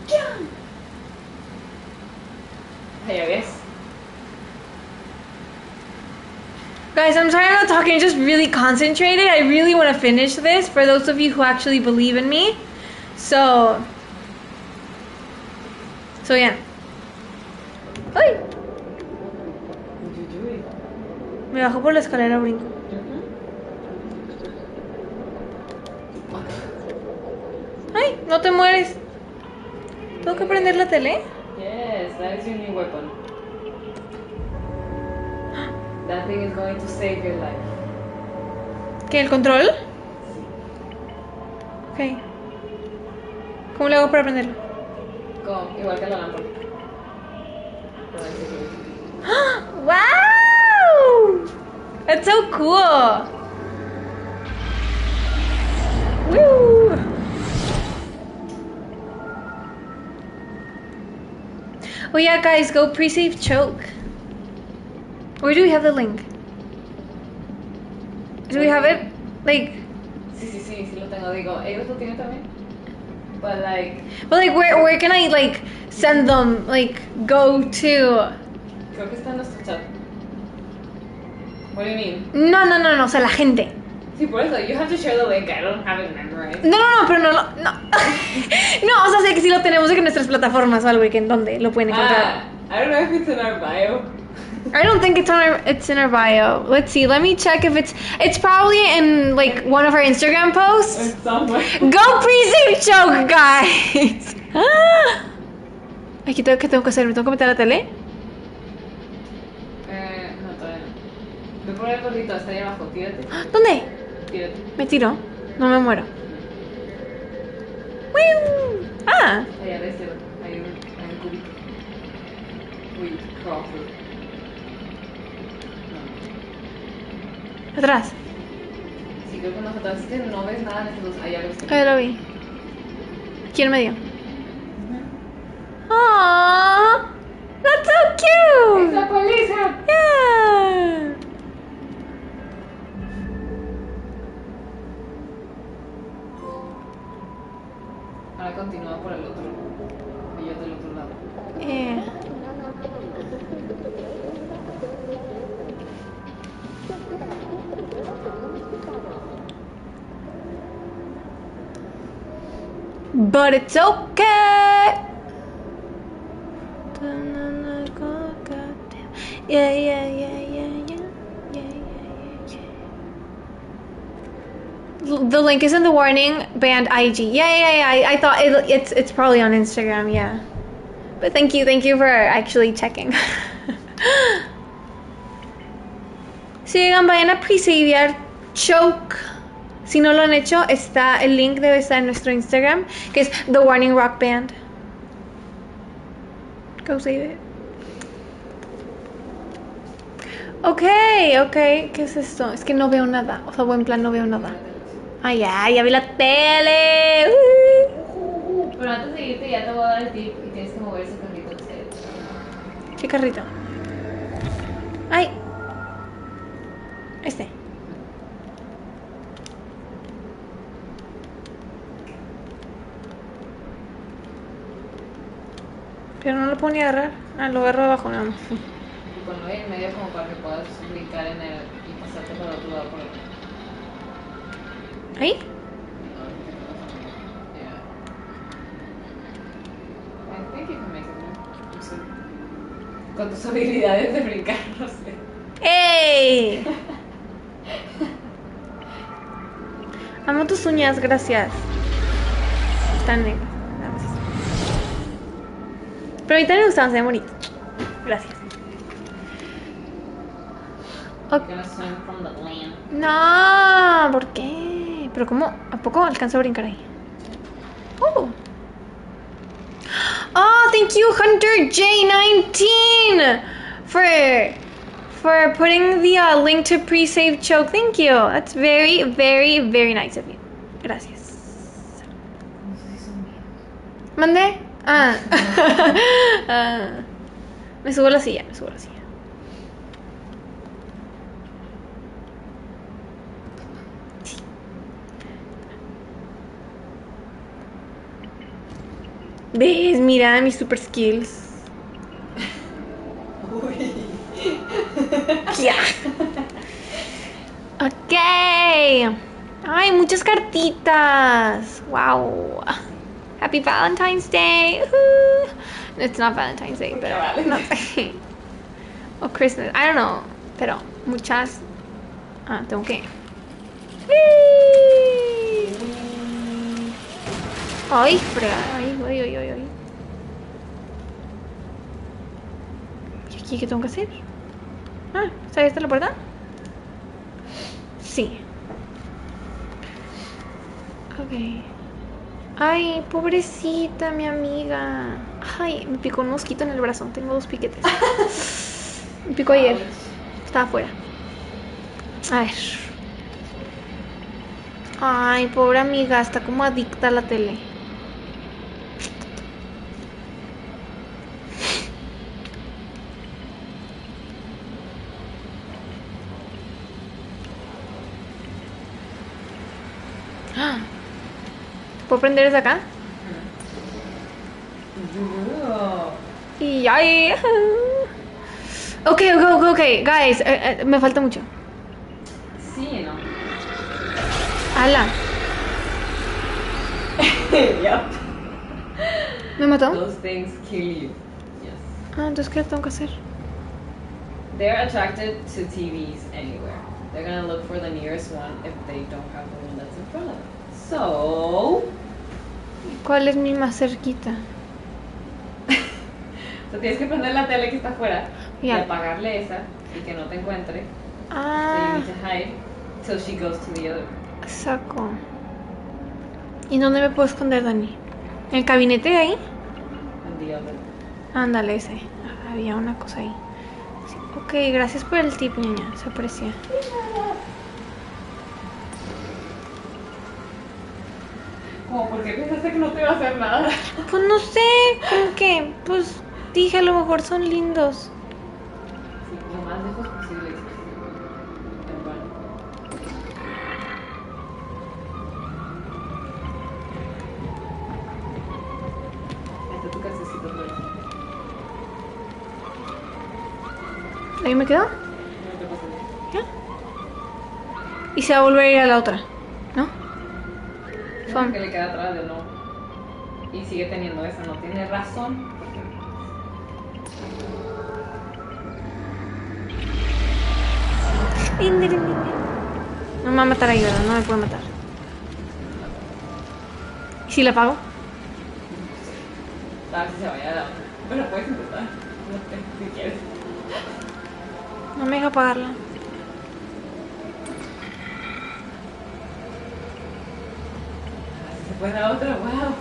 Jump. Ay, ya ves. Guys, I'm sorry I'm not talking, just really concentrated. I really want to finish this for those of you who actually believe in me. So. So, yeah. Me bajo por la escalera brinco. ¡Ay! No te mueres. ¿Tengo que prender la tele? Yes, that is your new weapon. That thing is going to save your life. ¿Qué? ¿El control? Ok. ¿Cómo le hago para prenderlo? Yeah, guys, go pre-save choke. Where do we have the link? Do we have it? Like, Sí, sí, sí, sí lo tengo. Digo, ellos lo tienen también. But like, but like, where where can I like send them? Like, go to? creo que está en nuestro chat. What do you mean? No, no, no, no. O sea, la gente. Sí, por eso, you have to share the link. I don't have it memorized. No, no, no, pero no, lo- no. [LAUGHS] no, o sea, sé que sí lo tenemos en nuestras plataformas o algo y que en dónde lo pueden encontrar. Ah, I don't know if it's in our bio. I don't think it's on our it's in our bio. Let's see. Let me check if it's it's probably in like one of our Instagram posts. It's somewhere. Go pre-save choke, guys. [GASPS] Aquí tengo que tengo que hacer. Me tengo que meter a la tele. Eh, no, todavía no. Ve por el gordito, está ahí abajo, tírate. [GASPS] ¿Dónde? Tírate. Me tiro. No me muero. Ah, Allá ves, Eva, hay un, hay un cubito. Uy. No. atrás. Sí, creo que nosotros es que no ves nada en estos dos. Allá ves. Ahí lo vi. ¿Quién me dio? Aww, that's so cute. ¡Esa paliza! Yeah. Ahora continúa por el otro. Y yo del otro lado. Eh. But it's okay. Yeah, yeah, yeah, yeah, yeah, yeah. L- The link is in the warning band IG. Yeah, yeah, yeah. I, I thought it, it's it's probably on Instagram. Yeah. But thank you, thank you for actually checking. [LAUGHS] Sigan, vayan a pre-savear Choke. Si no lo han hecho, está el link debe estar en nuestro Instagram, que es The Warning Rock Band. Go save it. Ok, ok, ¿qué es esto? Es que no veo nada. O sea, buen plan, no veo nada. Ay, ya, ya vi la tele. Uh. Pero antes de irte ya te voy a dar el tip y tienes que mover ese carrito. ¿Qué carrito? Ay. Este. Pero no lo puedo ni agarrar. Ah, lo agarro abajo nada más. Y ponlo ahí en medio como para que puedas brincar en el y pasarte para el otro lado por el. ¿Ahí? Yeah. I think you can make it work. No sé. Con tus habilidades de brincar, no sé. ¡Ey! Amo tus uñas, gracias. Están negras. Pero a mí también me gustan, se ven bonitos. Gracias. Ok. Gonna swim from the land. No, ¿por qué? Pero ¿cómo? ¿A poco alcanzo a brincar ahí? Oh. Oh, thank you, Hunter J19 for for putting the uh, link to pre-save choke. Thank you. That's very, very, very nice of you. Gracias. ¿Mande? Ah. [LAUGHS] Ah. Me subo a la silla, me subo a la silla. ¿Ves? Mira mis super skills. Uy. Ya. Ok. Ay, muchas cartitas. Wow. Happy Valentine's Day. Woohoo. It's not Valentine's Day, pero no sé. O Christmas. I don't know. Pero muchas. Ah, tengo que. Ay, frega. Ay, ay, ay, ay, ay. ¿Y aquí qué tengo que hacer? Ah, ¿está esta la puerta? Sí. Ok. Ay, pobrecita, mi amiga. Ay, me picó un mosquito en el brazo. Tengo dos piquetes. [LAUGHS] Me picó ayer. Estaba afuera. A ver. Ay, pobre amiga, está como adicta a la tele. ¿Puedo prender desde acá? Y ay. Ok, ok, ok, ok. Guys, eh, eh, me falta mucho. Sí, ¿no? Ala. [LAUGHS] yep. ¿Me mató? Those things kill you. Yes. Ah, entonces, ¿qué tengo que hacer? They're attracted to TVs anywhere. They're gonna look for the nearest one if they don't have the one that's in front of them. So, ¿Cuál es mi más cerquita? [LAUGHS] so tienes que prender la tele que está afuera y Ya. apagarle esa y que no te encuentre. So you Ah, need to hide till she goes to the other. saco. ¿Y dónde me puedo esconder, Dani? ¿En el gabinete ahí? The other. Ándale, ese. Había una cosa ahí. Sí, Ok, gracias por el tip, niña. Se aprecia. Como, ¿por qué pensaste que no te iba a hacer nada? [LAUGHS] Pues no sé, como que, pues dije a lo mejor son lindos. Sí, lo más lejos posible. Está tu casecito, Flores. Ahí me quedo. ¿Ya? Y se va a volver a ir a la otra, ¿no? Que le queda atrás de no. Y sigue teniendo esa, no tiene razón. porque- No me va a matar ahí, ¿verdad? No me puede matar. ¿Y si la apago? A ver si se vaya a otra. Pero puedes intentar. No sé, si quieres. No me deja apagarla. A ver si se fue otra, wow.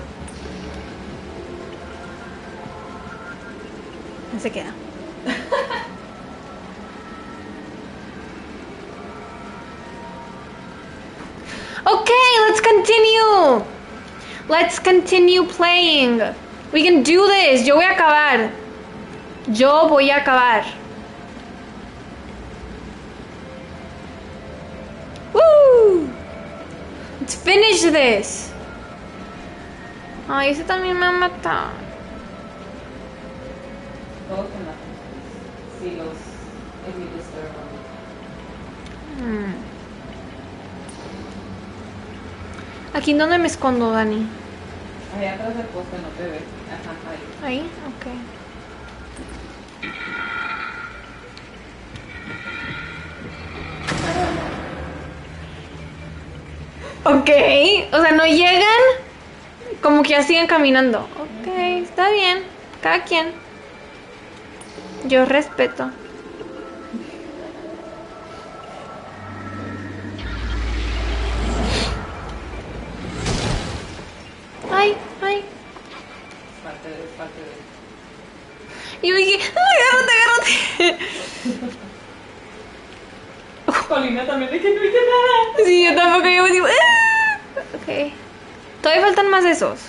Ahí se queda. [LAUGHS] Okay, let's continue. Let's continue playing. We can do this. Yo voy a acabar. Yo voy a acabar. Woo! Let's finish this. Ay, ese también me va a matar. Todos te matan. Si los. Disturb them. Hmm. ¿Aquí en dónde me escondo, Dani? Allá atrás del poste no te ve. Ajá, ahí. Ahí, ok. Ok, o sea, no llegan, como que ya siguen caminando. Ok, está bien, cada quien. Yo respeto. Ay, ay. Parte de. Parte de. Y yo dije, "Ay, agárrate, agárrate. Colina también de que no hice nada. Sí, yo tampoco, yo digo, "Ah". Ok. Todavía faltan más de esos.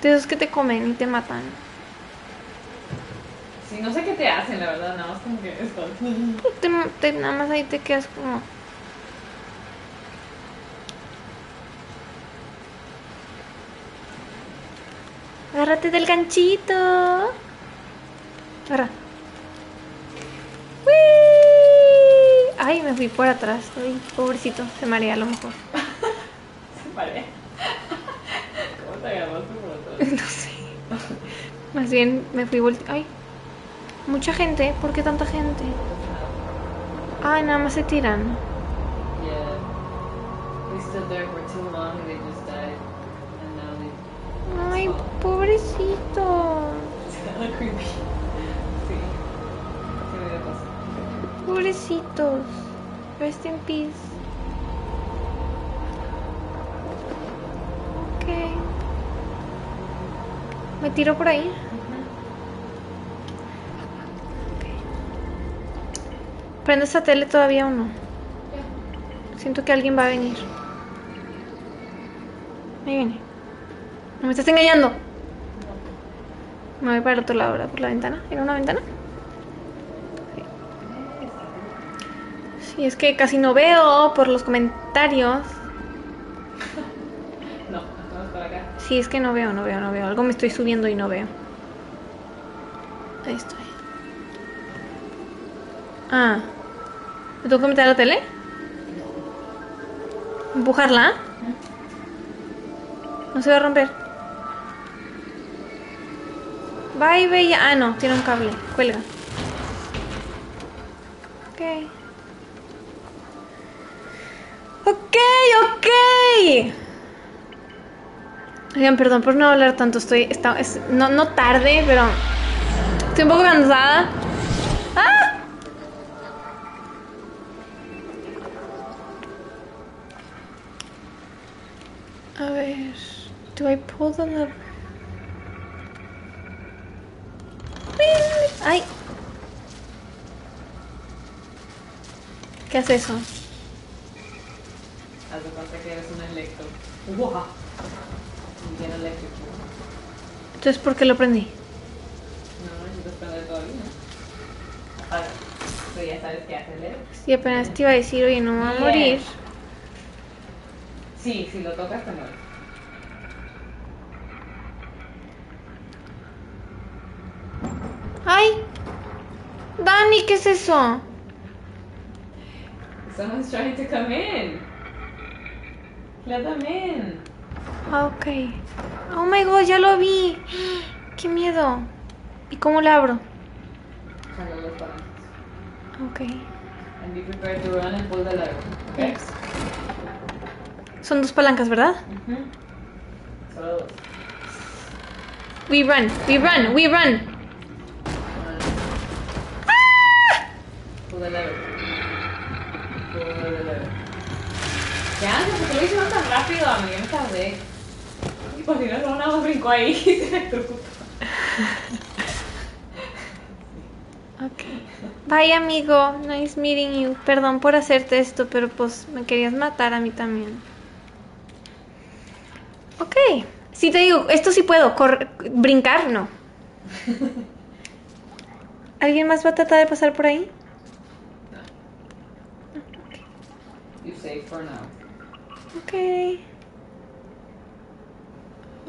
De esos que te comen y te matan. Sí, no sé qué te hacen, la verdad, nada más como que esto. [LAUGHS] Te, te- nada más ahí te quedas como... Agárrate del ganchito. ¡Uy! Ay, me fui por atrás. Ay, pobrecito, se marea a lo mejor. [LAUGHS] Se pare. ¿Cómo te agarraste por atrás? No sé. Más bien me fui volteando. Ay, mucha gente. ¿Por qué tanta gente? Ay, nada más se tiran. Yeah. They stood there for too long and they just died. And now they. Ay, pobrecito. [LAUGHS] Pobrecitos. Rest in peace. ¿Me tiro por ahí? ¿Prende esta tele todavía o no? Siento que alguien va a venir. Ahí viene. No me estás engañando. Me voy para el otro lado, ¿verdad? Por la ventana. ¿Era una ventana? Sí, es que casi no veo por los comentarios. Sí, es que no veo, no veo, no veo. Algo me estoy subiendo y no veo. Ahí estoy. Ah. ¿Me tengo que meter a la tele? ¿Empujarla? No se va a romper. Bye, bella. Ah, no, tiene un cable. Cuelga. Ok. Ok, ok. Oigan, perdón por no hablar tanto. Estoy. está- es- no, no tarde, pero. Estoy un poco cansada. ¡Ah! A ver. Do I pull the lever? ¡Ay! ¿Qué hace eso? Haz de cuenta que eres un electro. ¡Wow! Bien eléctrico. Entonces, ¿por qué lo prendí? No necesitas prender todavía. Ahora, tú ya sabes qué hacer, ¿eh? Y apenas te iba a decir, oye, no voy a morir. Sí, si lo tocas te mueres. ¡Ay! Dani, ¿qué es eso? Someone's trying to come in. Let them in. Ah, ok. Oh my god, ya lo vi. [GASPS] ¡Qué miedo! ¿Y cómo lo abro? Ok. And be prepared to run and pull the lever. Okay? Yes. Son dos palancas, ¿verdad? Ujú. Solo dos. We run, we run, we run. Pull the lever. Pull the lever. ¿Qué haces? ¿Por qué lo hicieron tan rápido? A mí ya me tardé. Por si no, nada más brincó ahí y se electrocutó. Ok. Bye, amigo. Nice meeting you. Perdón por hacerte esto, pero pues me querías matar a mí también. Ok. Sí te digo, esto sí puedo. corre- brincar, no. [LAUGHS] ¿Alguien más va a tratar de pasar por ahí? You're safe for now. Ok.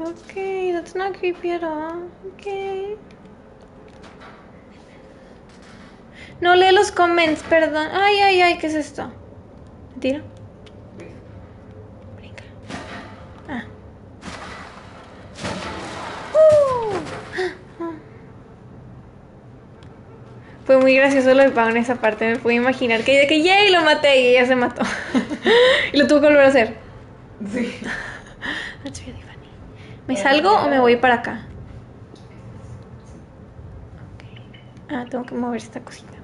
Ok, that's not creepy at all. Ok. No lee los comments, perdón. Ay, ay, ay, ¿qué es esto? ¿Me tiro? Brinca. Ah. Uh. Fue muy gracioso lo de Pau en esa parte. Me pude imaginar que, que yay, lo maté y ella se mató. [LAUGHS] y lo tuvo que volver a hacer. Sí. [LAUGHS] That's really. ¿Me salgo o me voy para acá? Ah, tengo que mover esta cosita.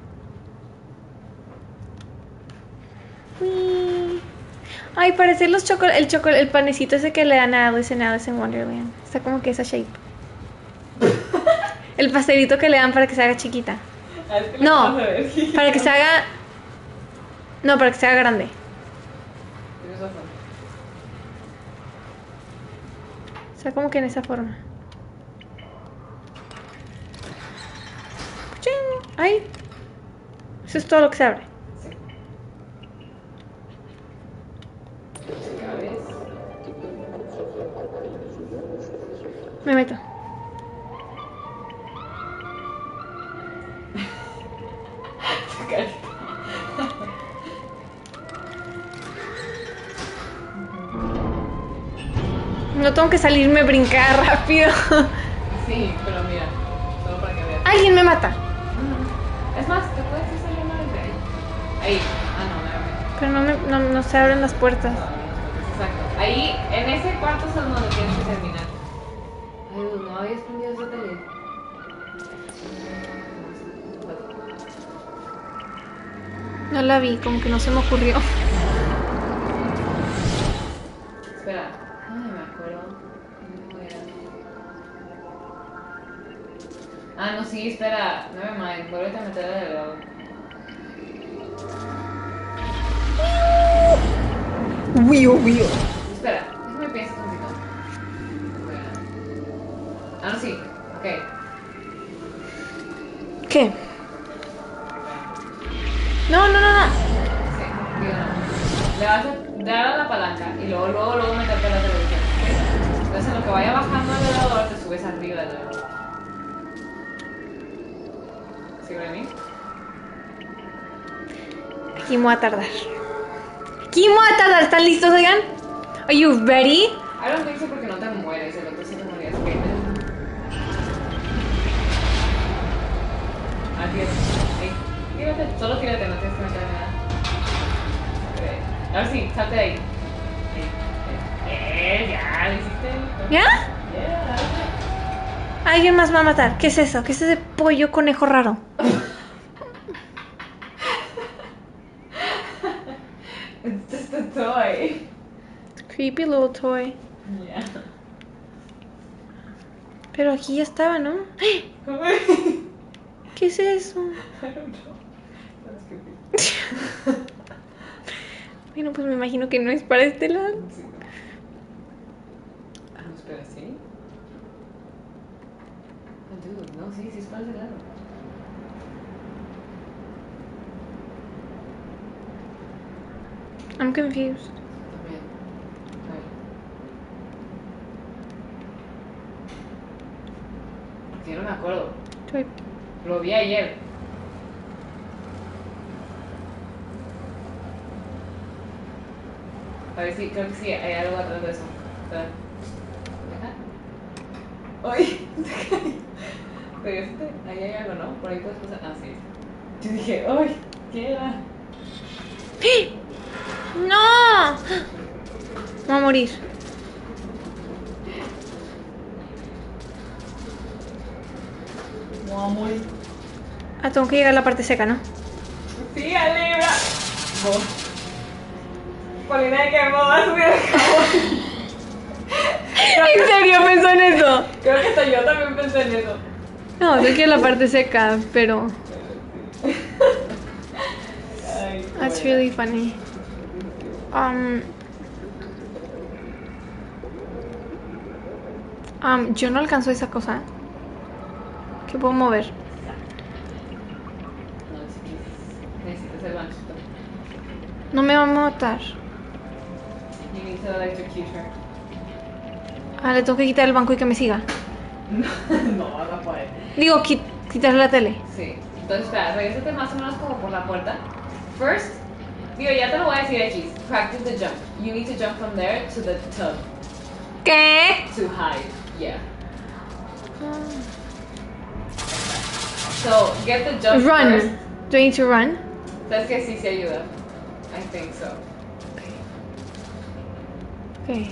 Uy. Ay, parece los choco el choco el panecito ese que le dan a Alice en Alice in Wonderland. Está como que esa shape. El pastelito que le dan para que se haga chiquita. Ah, No, para que se haga. No, para que se haga grande. Tienes razón. O como que en esa forma. ¡Ching! ¡Ay! Eso es todo lo que se abre. Me meto. [LAUGHS] No tengo que salirme a brincar rápido. Sí, pero mira, solo para que veas. Alguien me mata. Es más, te puedes ir saliendo desde ahí. Ahí. Ah, no, no, Pero no, me, no, no se abren las puertas. Exacto. Ahí, en ese cuarto es donde tienes que terminar. Ay, Dios, no habías prendido esa tele. No la vi, como que no se me ocurrió. Espera. Ah, no, sí, espera. Never mind. Vuelve a meter de lado. Wío, wío. Espera, déjame pensar un poquito. Ah, no, sí. Ok. ¿Qué? No, no, no, no. Sí, digo no. Le vas a dar a la palanca y luego, luego, luego meterte a la televisión. Entonces, en lo que vaya bajando el elevador, te subes arriba del elevador. ¿Sí, what I mean? Aquí me voy a tardar. Aquí me voy a tardar. ¿Están listos, oigan? Are you ready? I don't think so porque no te mueres, el otro sí te morías. Ahí. Tírate, solo tírate, no tienes que meter nada. Ahora sí, salte de ahí. Eh, ya, lo hiciste. ¿Ya? Yeah. Alguien más me va a matar. ¿Qué es eso? ¿Qué es ese pollo conejo raro? It's just a toy. Creepy little toy. Yeah. Pero aquí ya estaba, ¿no? I ¿Qué es eso? [LAUGHS] don't know. That's creepy. [LAUGHS] Bueno, pues me imagino que no es para este lado. Sí, no. Ah, no, espera, ¿sí? No, sí, sí es para ese lado. I'm confused. También. A ver. Yo no me acuerdo. Lo vi ayer. A ver si, creo que sí, hay algo atrás de eso. Espera. ¡Ay! [LAUGHS] Se cayó. Pero este, ahí hay algo, ¿no? Por ahí puedes pasar. Ah, sí. Yo dije, ¡ay! ¿Qué era? ¡No! Voy a morir. Muy. Ah, tengo que llegar a la parte seca, ¿no? Sí, Alibra. Vos. Polina de que vos vas a subir al cabo. ¿En serio pensó en eso? Creo que hasta yo también pensé en eso. No, ir a la parte seca, pero... Ay, That's really funny. Um, um, yo no alcanzo esa cosa. ¿Qué puedo mover? No, me va a matar. Ah, le tengo que quitar el banco y que me siga. No, no vas a poder. Digo, qui- quitarle la tele. Sí. Entonces, espera, regrésate más o menos como por la puerta. First, digo, ya te lo voy a decir aquí. Practice the jump. You need to jump from there to the tub ¿Qué? to hide. Yeah. So, get the jump first. Run. Do I need to run? Sabes que sí, sí ayuda. I think so. Ok.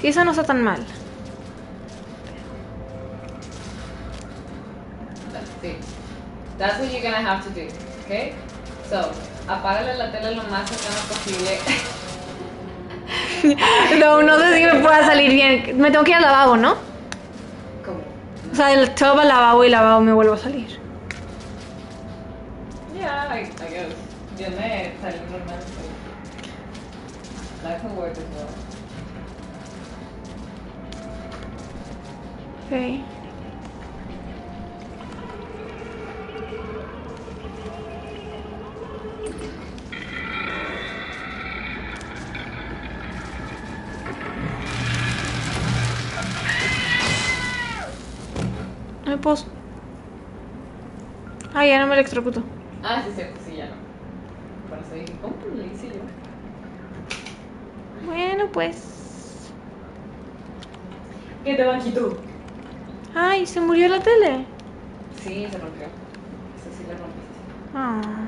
Sí, eso no está tan mal. Sí. That's what you're gonna have to do, okay? So, apágale la tele lo más cercano posible. [LAUGHS] No, no sé si me pueda salir bien. Me tengo que ir al lavabo, ¿no? Sea, del tub al lavabo y lavabo me vuelvo a salir. Yeah, I, I guess. Yo me salí normal. That can work as well. Ok. Ah, ya no me electrocuto. Ah, sí, cierto, sí, ya no. Por eso dije, ¿cómo le hice yo? Bueno, pues... ¿Qué te banquito? Ay, se murió la tele. Sí, se rompió. Eso sí la rompiste. Ah.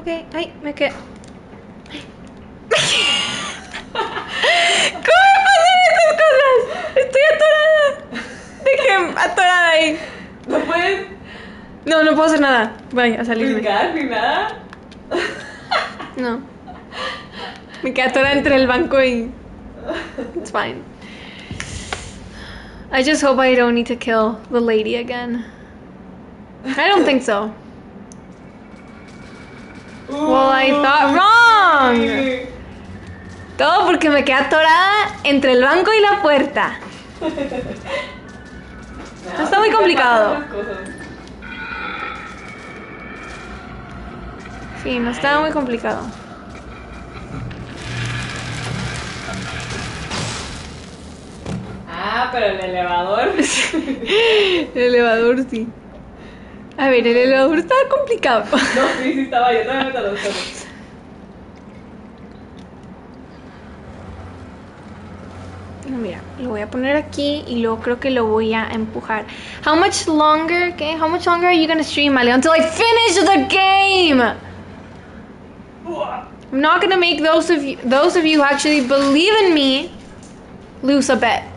Ok, quedé. ¿Cómo me pasan estas cosas? Estoy atorada. Ahí. ¿No puedes No, no puedo hacer nada. Voy a salirme. brincar ni nada? No. Me quedé atorada entre el banco y. It's fine. I just hope I don't need to kill the lady again. I don't think so. Well, I thought wrong. Todo porque me quedé atorada entre el banco y la puerta. No, Está muy complicado. Sí, no estaba muy complicado. Ah, pero el elevador. [LAUGHS] El elevador sí. A ver, el elevador estaba complicado. [LAUGHS] No, sí, sí estaba. Yo también un chorro. No, mira, lo voy a poner aquí y luego creo que lo voy a empujar. How much longer, okay? How much longer are you gonna stream, Ale, until I finish the game? I'm not gonna make those of you, those of you who actually believe in me lose a bet.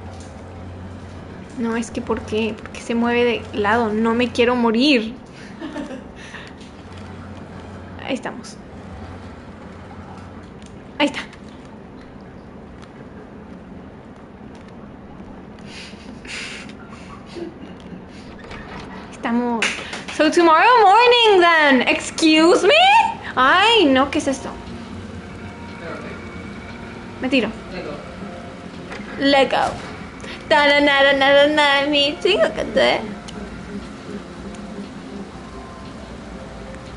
No, es que ¿por qué? Porque se mueve de lado. No me quiero morir. Ahí estamos. Ahí está. Estamos. So tomorrow morning then. Excuse me? Ay, no, ¿qué es esto? Me tiro. Luego. Let go. Ta-na-na-na-na-na, mi chingo que te.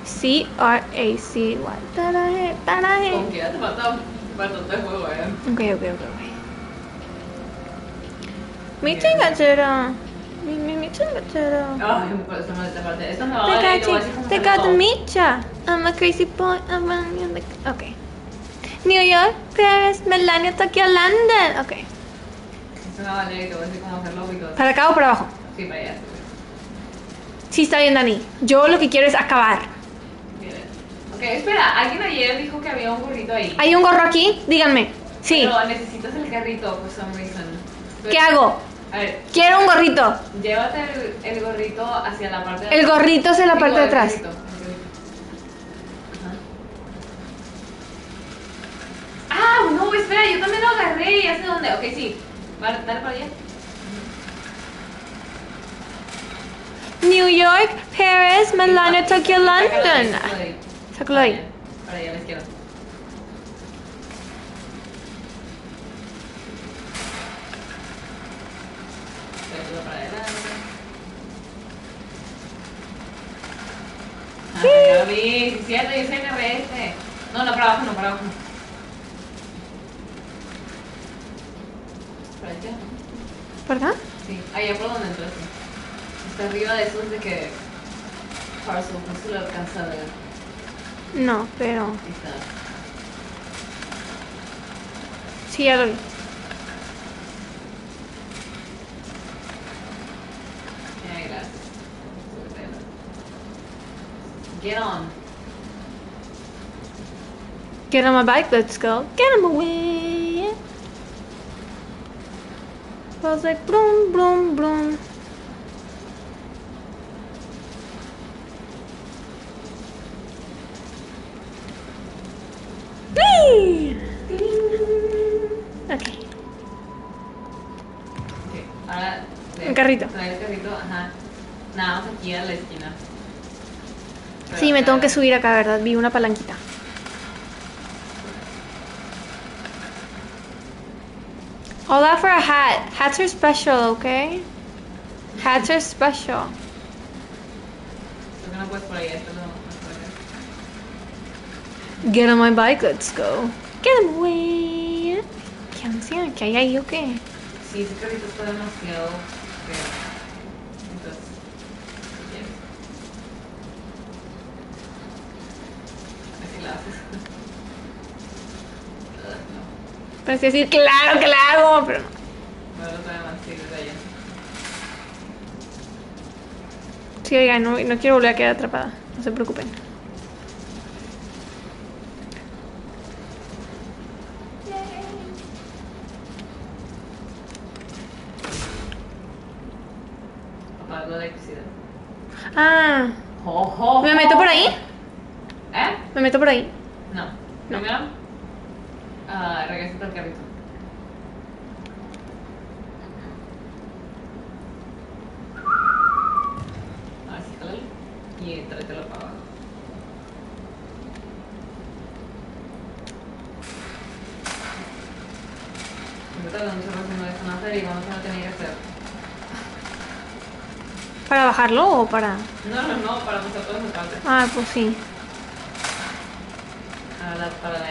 C R A C Y. Taraje, taraje. Como que ya te falta bastante juego, eh. Ok, ok, ok, ok. Mi chingatera. Mi, mi, mi chingatera. Ay, me parece mal esta parte. Esto me va a Te valer y te voy a got decir cómo te se got todo. micha. I'm a crazy boy. I'm a... Ok. New York, Paris, Melania, Tokyo, London. Ok. Te voy a decir cómo hacerlo. ¿Para acá o para abajo? Sí, para allá. Sí, está bien, Dani. Yo lo que quiero es acabar. Bien. Ok, espera. Alguien ayer dijo que había un burrito ahí. ¿Hay un gorro aquí? Díganme. Sí. Pero necesitas el carrito por some reason. ¿Qué hago? A ver, Quiero un gorrito. llévate el, el gorrito hacia la parte de El gorrito en la Digo, parte de el atrás. gorrito, el gorrito. Ah, no, espera, yo también lo agarré. ¿Ya sé dónde? Ok, sí. Dale para allá. New York, Paris, de ahí, London. sácalo ahí. Para allá a la izquierda. Ah, ya lo vi, cierto, yo agarré este. No, no, para abajo, no, para abajo. Para allá. ¿Verdad? Sí, allá por donde entraste. Está arriba de esos de que. Parcel, no se lo alcanza a ver. No, pero. Sí, ya lo vi. Get on. Get on my bike, let's go. Get him away. I was like, boom, boom, boom. Whee! Ok. Ok, ahora. Un carrito. Trae el carrito, ajá. Nada más aquí a la esquina. Sí, me tengo que subir acá, ¿verdad? Vi una palanquita. All that for a hat. Hats are special, okay? Hats are special. ¿Por qué no puedes por ahí? Esto no, no puedes. Get on my bike, let's go. Get him away. ¿Qué ansia? ¿Qué hay ahí o qué? Sí, ese carrito está demasiado feo. Entonces, ¿qué quieres? Así la haces. [LAUGHS] Ugh, no. Parece decir, claro que la hago, pero no. Bueno, otra vez más, sí, desde allá. Sí, oiga, no, no quiero volver a quedar atrapada. No se preocupen. Ah, ¡Jo, jo, ¿me meto por ahí? ¿Eh? ¿Me meto por ahí? No. No. Primero, ah, regrésate al carrito. Ahora sí, jálale. Y tráetelo para abajo. Me está dando mucho rato, no deja nada averiguando qué no tenía que hacer. ¿Para bajarlo o para.? No, no, no, para esa parte. Ah, pues sí. A la, para la.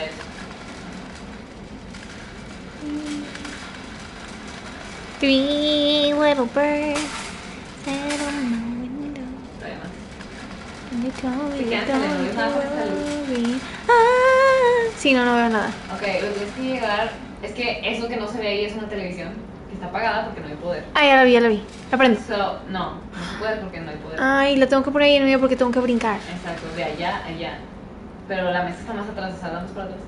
Three little birds sat on my window. They told me don't worry. Ah, sí, no, no veo nada. Ok, lo que tienes que llegar. Es que eso que no se ve ahí es una televisión que está apagada porque no hay poder. Ah, ya la vi, ya la vi. La prendo. So, no, no puede porque no hay poder. Ay, la tengo que poner ahí en medio porque tengo que brincar. Exacto, de allá a allá. Pero la mesa está más atrás, o sea, damos para atrás.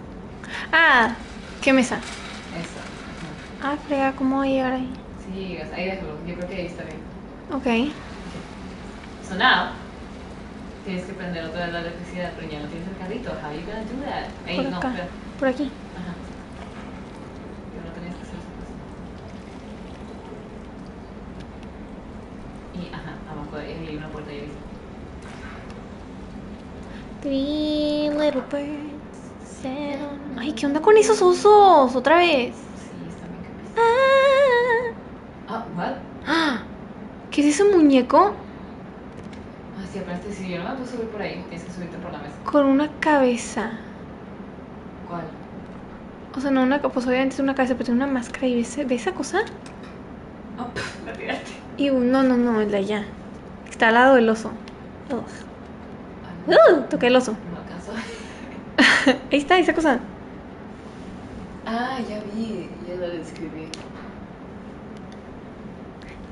Ah, ¿qué mesa? Eso. Ah, frega, ¿cómo voy a llegar ahí? Sí, ahí déjalo. Yo creo que ahí está bien. Ok. So now, tienes que prender otra vez la electricidad, pero ya no tienes el carrito. How you gonna do that? Ahí, Por no, acá. espera. Por aquí. Ajá. Pero no tenías que hacer eso. pues. Y, ajá, abajo de ahí hay una puerta ahí. Three little birds sat on... Ay, ¿qué onda con esos osos? Otra vez. Sí, está bien cabeza. Ah. Ah, what? Ah, ¿Qué es ese muñeco? Ah, sí, aparte, si yo no me puedo subir por ahí, tienes que subirte por la mesa. Con una cabeza. ¿Cuál? O sea, no una pues obviamente es una cabeza, pero tiene una máscara y ves, ¿ves esa cosa? Oh, [LAUGHS] la tiraste. Y un- no, no, no, es de allá. Está al lado del oso. Ugh. Uh, toqué el oso. No. [LAUGHS] Ahí está, esa cosa. Ah, ya vi, ya lo describí.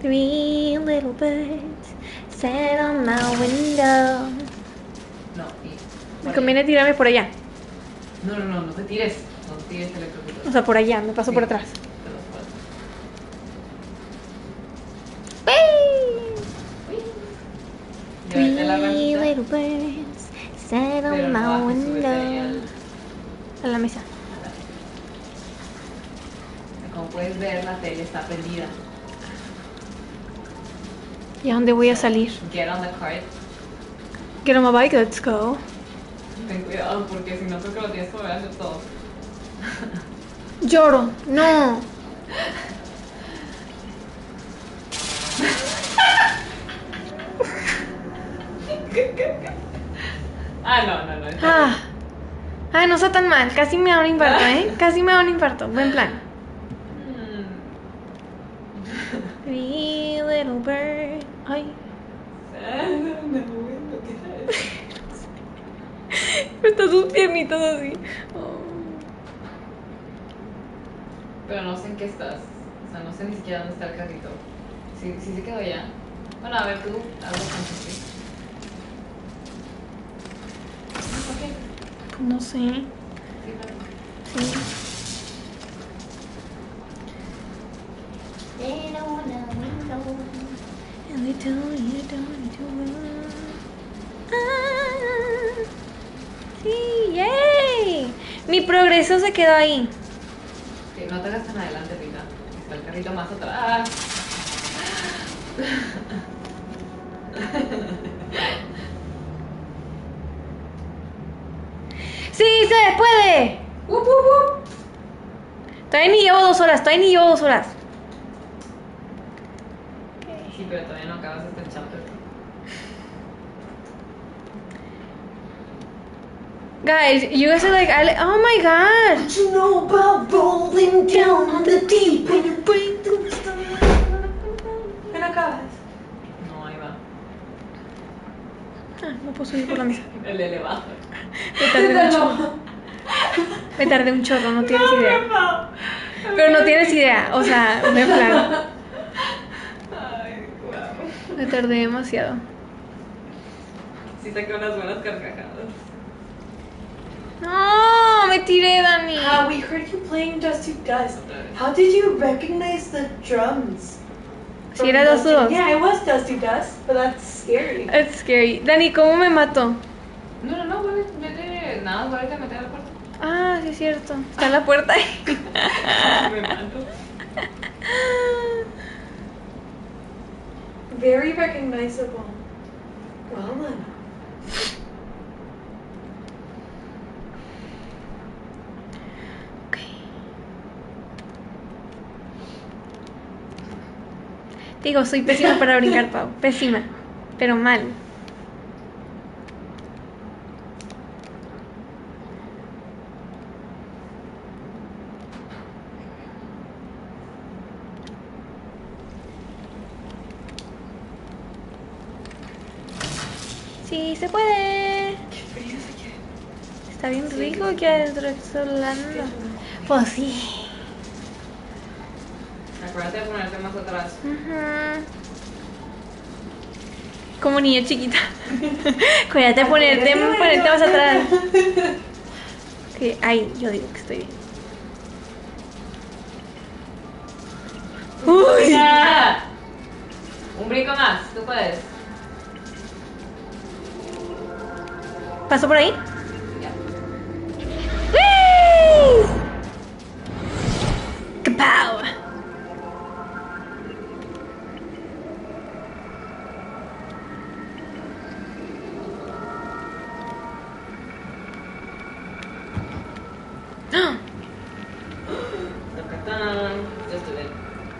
Three little birds sat on my window. No, y. Me conviene tirarme por allá. No, no, no, no te tires. No te tires el electrocutor. O sea, por allá, me paso por atrás. Te los paso. ¡Whee! Llévate la Three ramita, little birds sat on my window. A la mesa. Como puedes ver, la tele está prendida. ¿Y a dónde voy a salir? Get on the cart. Get on my bike, let's go. Ten cuidado porque si no creo que lo tienes que volver a hacer todo. Lloro, no. [LAUGHS] Ah, no, no, no. está Ah. Ay, no está tan mal. Casi me da un infarto, ¿eh? [LAUGHS] Casi me da un infarto. Buen plan. bien. Three little bird. Ay. [LAUGHS] Mm. Están sus piernitas así. Oh. Pero no sé en qué estás. O sea, no sé ni siquiera dónde está el carrito. Sí, sí se quedó ya. Bueno, a ver tú, algo con sí. Ok. No sé. Sí. Sí. Ah, sí, yay. Mi progreso se quedó ahí. Ok, no te hagas tan adelante, Rita. Está el carrito más atrás. [LAUGHS] ¡Sí, se puede! ¡Wup, wup, wup! Todavía ni llevo dos horas, todavía ni llevo dos horas. Sí, pero todavía no acabas el chapter. Guys, you guys are like, I- oh my god. What you know about rolling down the deep when you break through the ¿Qué no acabas? No, ahí va. Ah, no puedo subir por la mesa. [LAUGHS] El elevador. Me tardé [LAUGHS] un chorro. Me tardé un chorro, no tienes idea. Pero no tienes idea, o sea, de plan, Ay, wow. me tardé demasiado. Sí saqué unas buenas carcajadas. No, me tiré, Dani. Ah, we heard you playing Dusty Dust. How did you recognize the drums? Si era dos Dusty- dos. Yeah, it was Dusty Dust, but that's scary. It's scary. Dani, ¿cómo me mato? No, no, no, vete, vete, nada, vuelve a meter a la puerta. Ah, sí es cierto. Está en la puerta. [LAUGHS] Me mato. Very recognizable. Well then. Digo, soy pésima para brincar, Pau. [LAUGHS] Pésima. Pero mal. Sí, se puede. Está bien rico aquí adentro exhalando. Pues sí. Acuérdate de ponerte más atrás. Ujú. Como niña chiquita. [LAUGHS] Cuídate de ponerte, ponerte más atrás. [LAUGHS] Que, ay, yo digo que estoy bien. Uy. Ya. Un brinco más, tú puedes. ¿Paso por ahí? Ya. ¡Whee! ¡Kapow!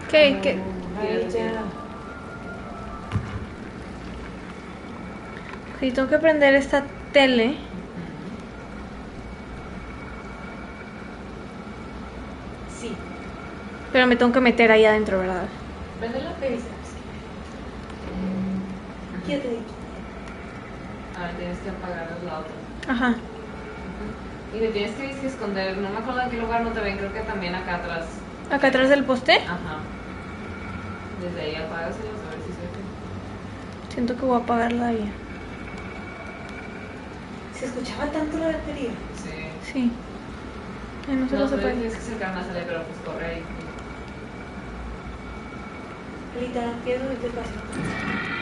¿Qué? ¿Qué? Ok, tengo que prender esta tele. Sí. Pero me tengo que meter ahí adentro, ¿verdad? Préndela. Revisa. Quédate ahí. Ahora tienes que apagar la otra. Ajá. Y te tienes que, que esconder. No me acuerdo en qué lugar no te ven. Creo que también acá atrás. Acá atrás del poste. Ajá. Desde ahí apagas y a ver si se ve. Siento que voy a apagarla ahí. ¿Se escuchaba tanto la batería? Sí. Sí. Ay, no se No, lo sepa. tienes que acercar más a la pero pues corre ahí. Ahorita, quedo despacio.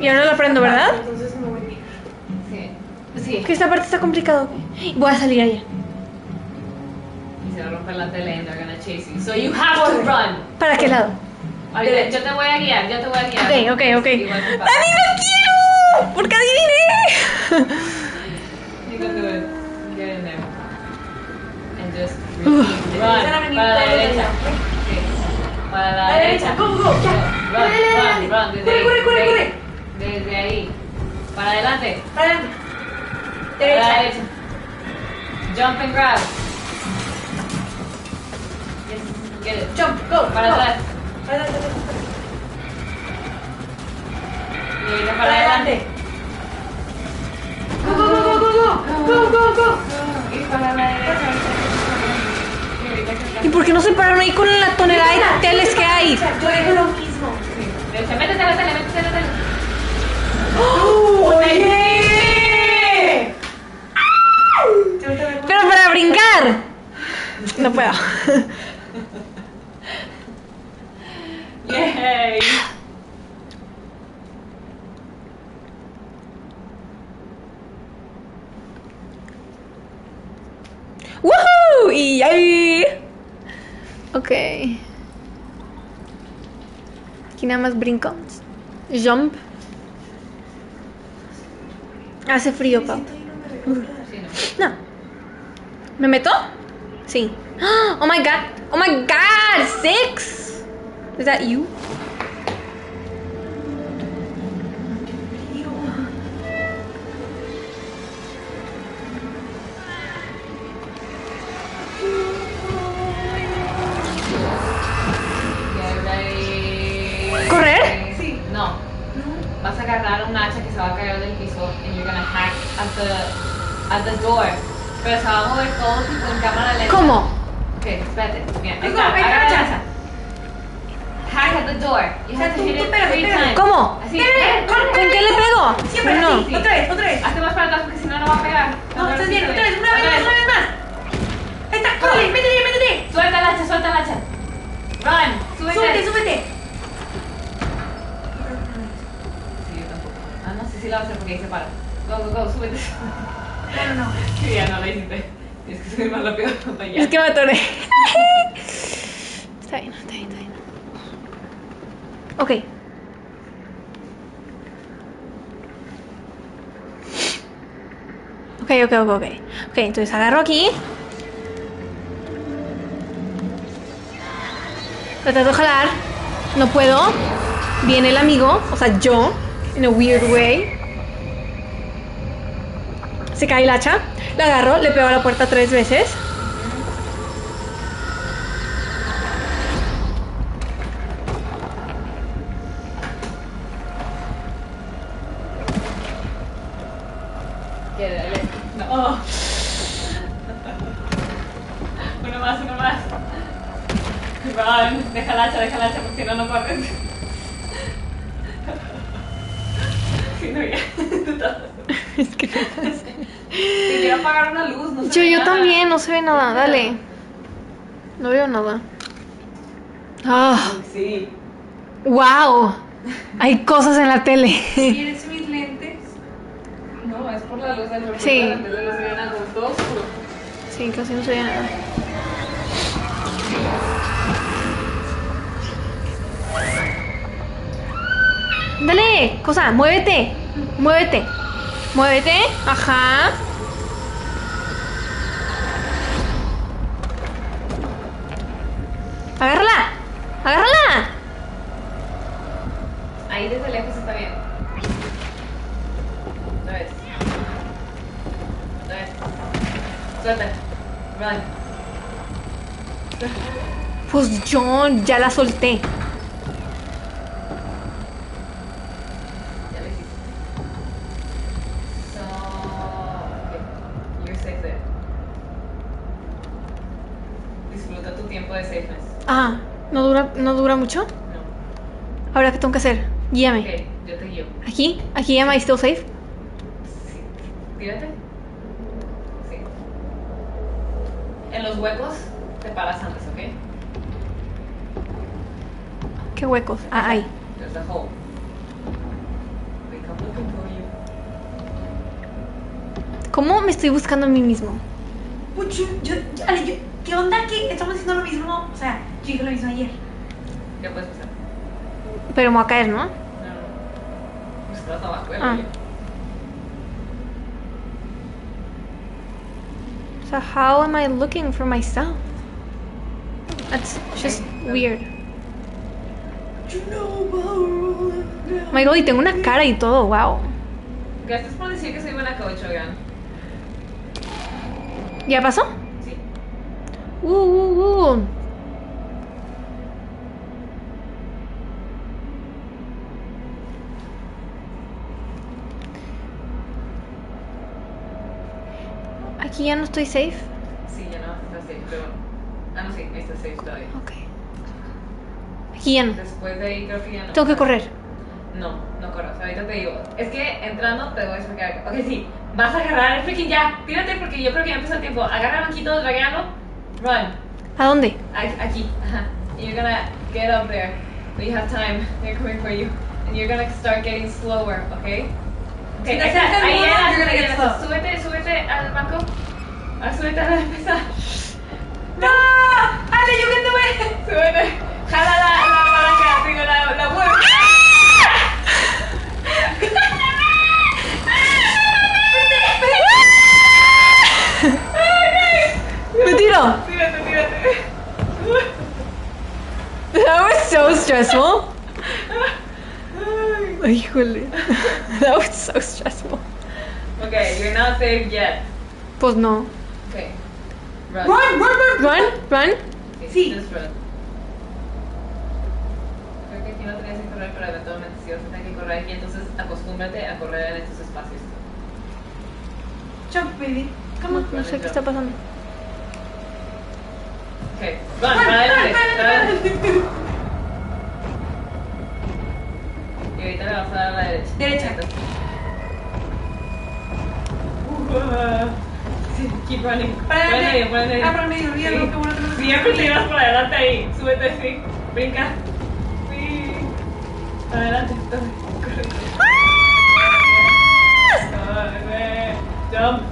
Y ahora la prendo, ¿verdad? Entonces me voy a ir. Sí. Sí. Que esta parte está complicado. Voy a salir allá. Y se va a romper la tele and they're gonna chase you. So you have to run. ¿Para qué lado? Yo te voy a guiar, yo te voy a guiar. Ok, ok, ok. ¡Dani, no quiero! ¡Porque adiviné! You can do it. Get in there. And just Uf. run. Empiezan a venir Para la derecha. Para la A la derecha, go, go, ya. Run, run, run. Corre, corre, corre, desde ahí. Desde ahí. Para adelante. Adelante. Para la Derecha. derecha. Jump and grab. Yes, Get it. Jump, go. Para go. atrás. Adelante, adelante. Y Para para adelante. adelante. Go, go, go, go, go, go, go, go. Y para la derecha. Y ahorita que está- ¿Y por qué no se pararon ahí con la tonelada de teles que hay? Yo digo lo mismo. Derecha, métete a la tele, métete a la tele. ¡Oye! Pero para brincar. No puedo. Yay. ¡Woohoo! Y ahí. Ok. Aquí nada más brincamos. Jump. Hace frío, Pau. No. ¿Me meto? Sí. [GASPS] Oh my god. Oh my god. Six. Is that you? Entonces agarro aquí. Lo trato de jalar. No puedo. Viene el amigo, o sea, yo, in a weird way. Se cae el hacha. La agarro, le pego a la puerta tres veces. Que dale. No. Uno más, uno más. Ron, deja el hacha, deja el hacha, porque si no, no corres. Sí, no, ya. Es que Te quiero apagar una luz, no sé. Yo, yo ve nada, dale. No veo nada. Ah, Sí. wow. Hay cosas en la tele. ¿Quieres mis lentes? No, es por la luz del Sí. la tele, no se ve nada, todo oscuro. Sí, casi no se ve nada. Dale, cosa, muévete. Muévete. Muévete. Ajá. Agárrala. Agárrala. Ahí desde lejos está bien. Otra vez. Otra vez. Suelta. Run. Pues yo ya la solté. Ya lo hiciste. So, okay. You're safe there. Disfruta tu tiempo de safeness. Ah, ¿no dura, no dura mucho? No. Ahora, ¿qué tengo que hacer? Guíame. Ok, yo te guío. Aquí, aquí, am I still safe? Sí. Tírate. Sí. En los huecos te paras antes, ¿ok? ¿Qué huecos? Ah, ahí. There's a hole. We come looking for you. ¿Cómo me estoy buscando a mí mismo? Yo, yo, yo- Ale, yo- ¿qué onda que estamos haciendo lo mismo? O sea, yo dije lo mismo ayer. Ya puedes pasar. Pero me voy a caer, ¿no? No, no. Pues estás abajo, ¿eh? Ah. So how am I looking for myself? That's just weird. You know about- My God, y tengo una cara y todo, wow. Gracias por decir que soy buena coach, oigan. ¿Ya pasó? Sí. Uh, uh, uh. Aquí ya no estoy safe. Sí, ya no estás safe, pero. Ah, no, sí, ahí estás safe todavía. Ok. Aquí ya no. Después de ahí creo que ya no. Tengo que correr. No, no corras. Ahorita te digo. Es que entrando te voy a explicar. Ok, sí. Vas a agarrar el freaking ya. Tírate porque yo creo que ya empezó el tiempo. Agarra el banquito, draguealo. Run. ¿A dónde? Aquí. Ajá. You're gonna get up there. We have time. They're coming for you. And you're gonna start getting slower, okay? Okay, Si ahí está. Ahí slow. Súbete, súbete al banco. ¡No! Ale, get the way. Súbete. Jala la, la palanca, digo, la, la mueve. ¡Me tiro! Tírate, tírate. That was so stressful. Híjole. That was so stressful. Okay, you're not safe yet. Pues no. Okay. Run. Run, run, run. Run, run. Okay, Sí. Just run. Creo que aquí no tenías que correr, pero eventualmente sí vas a tener que correr aquí, entonces acostúmbrate a correr en estos espacios. Jump, baby. Come on. No sé qué está pasando. Okay, run, Run, run, run. Y ahorita le vas a dar a la derecha. Derecha. Uh, sí, keep running. Para Por el adelante. medio, por el medio. Ah, por el medio, olvídalo, Sí. qué bueno que no me Siempre te ibas por adelante ahí. Súbete, sí. Brinca. Sí. Adelante. Corre. Corre. Jump.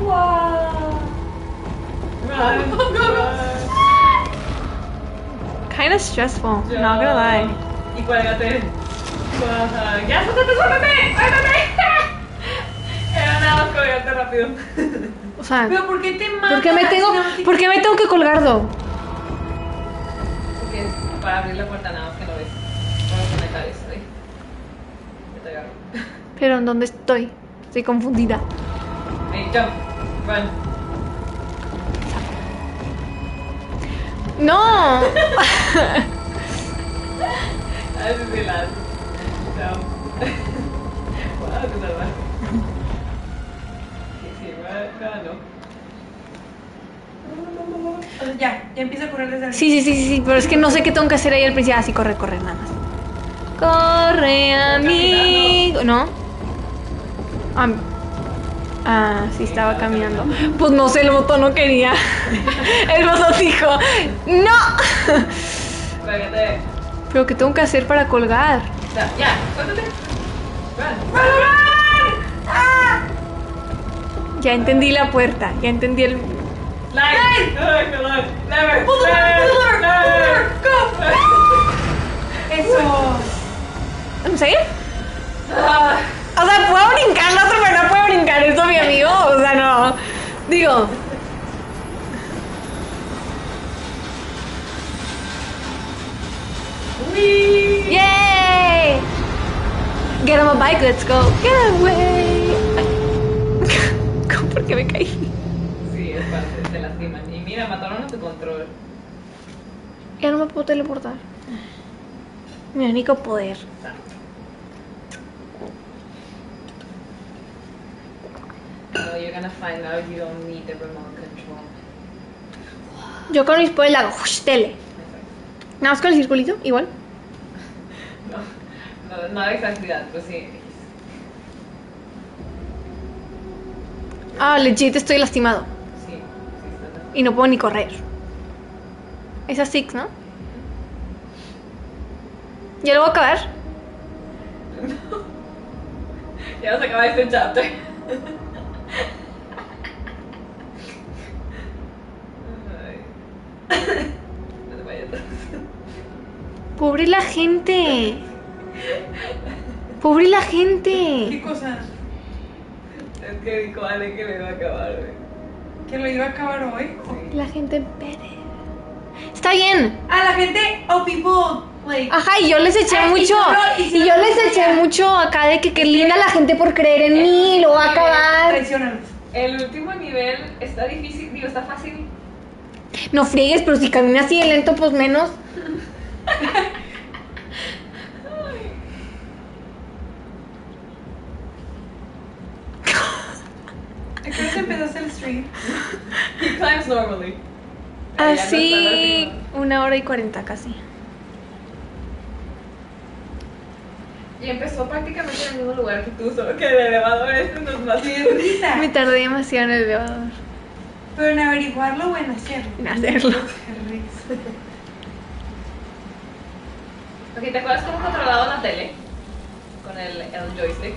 Wow. Run. [LAUGHS] Run. Kind of stressful. Not gonna lie. Y cuélgate. Cuelga- Ya, suéltate, suéltate. Suéltate. Ya. nada más colgarte rápido. O sea, Pero ¿por qué te matas? ¿por qué me tengo, No. ¿por qué me tengo que colgarlo? Porque es para abrir la puerta nada más que no ves. Para conectar eso, ¿eh? Yo te agarro. Pero ¿en dónde estoy? Estoy confundida. Hey, jump. Run. ¡No! Ah, ese es el O sea, ya, ya empieza a correr desde el... Sí, sí, sí, sí, sí, pero es que no sé qué tengo que hacer ahí al principio. Ah, sí, corre, corre, nada más. Corre, amigo. ¿No? Am- ah, sí, estaba caminando. Pues no sé, el botón no quería. [LAUGHS] El botón dijo, ¡No! Pero ¿qué tengo que hacer para colgar? Ya, ya, suéltate. Ya entendí la puerta, ya entendí el... Eso. ¿Vamos a ir? Ah, O sea, puedo brincar, la otra pero no puedo brincar, esto mi amigo. O sea, no. Digo. wee. ¡Yay! Get on my bike, let's go. Get away. [LAUGHS] Ay. ¿Cómo? ¿Por qué me caí? Sí, es parte, te lastiman. Y mira, mataron a tu control. Ya no me puedo teleportar. Mi único poder. No, you're gonna find out you don't need the remote control. Yo con mis poderes le hago tele. Nada más con el circulito, igual. [LAUGHS] No, no, no de exactidad, pero sí. Ah, legit, estoy lastimado. Sí, sí. Y no puedo ni correr. Esa Six, ¿no? ¿Ya lo voy a acabar? [LAUGHS] Ya vas a acabar este chapter. [LAUGHS] No te vayas. Pobre la gente. Pobre la ¿Qué gente. cosa? Es que dijo Ale que le iba a acabar, güey. ¿Que lo iba a acabar hoy? Sí. La gente en Pérez. Está bien. Ah, la gente, oh, people, like... Ajá, y yo les eché Ay, mucho. y si Y no yo les eché mucho acá de que qué linda la gente por creer en mí, lo va a acabar. Traicionanos. El último nivel está difícil, digo, está fácil. No friegues, pero si caminas así de lento, pues menos. [LAUGHS] ¿A qué hora te empezaste el stream? He climbs normally. Así, lastimado. una hora y cuarenta casi. Y empezó prácticamente en el mismo lugar que tú, solo que el elevador este no es más ¡Qué risa! Me tardé demasiado en el elevador. Pero en averiguarlo o en hacerlo. En hacerlo. Qué risa. Ok, ¿te acuerdas cómo controlaba la tele? Con el, el joystick.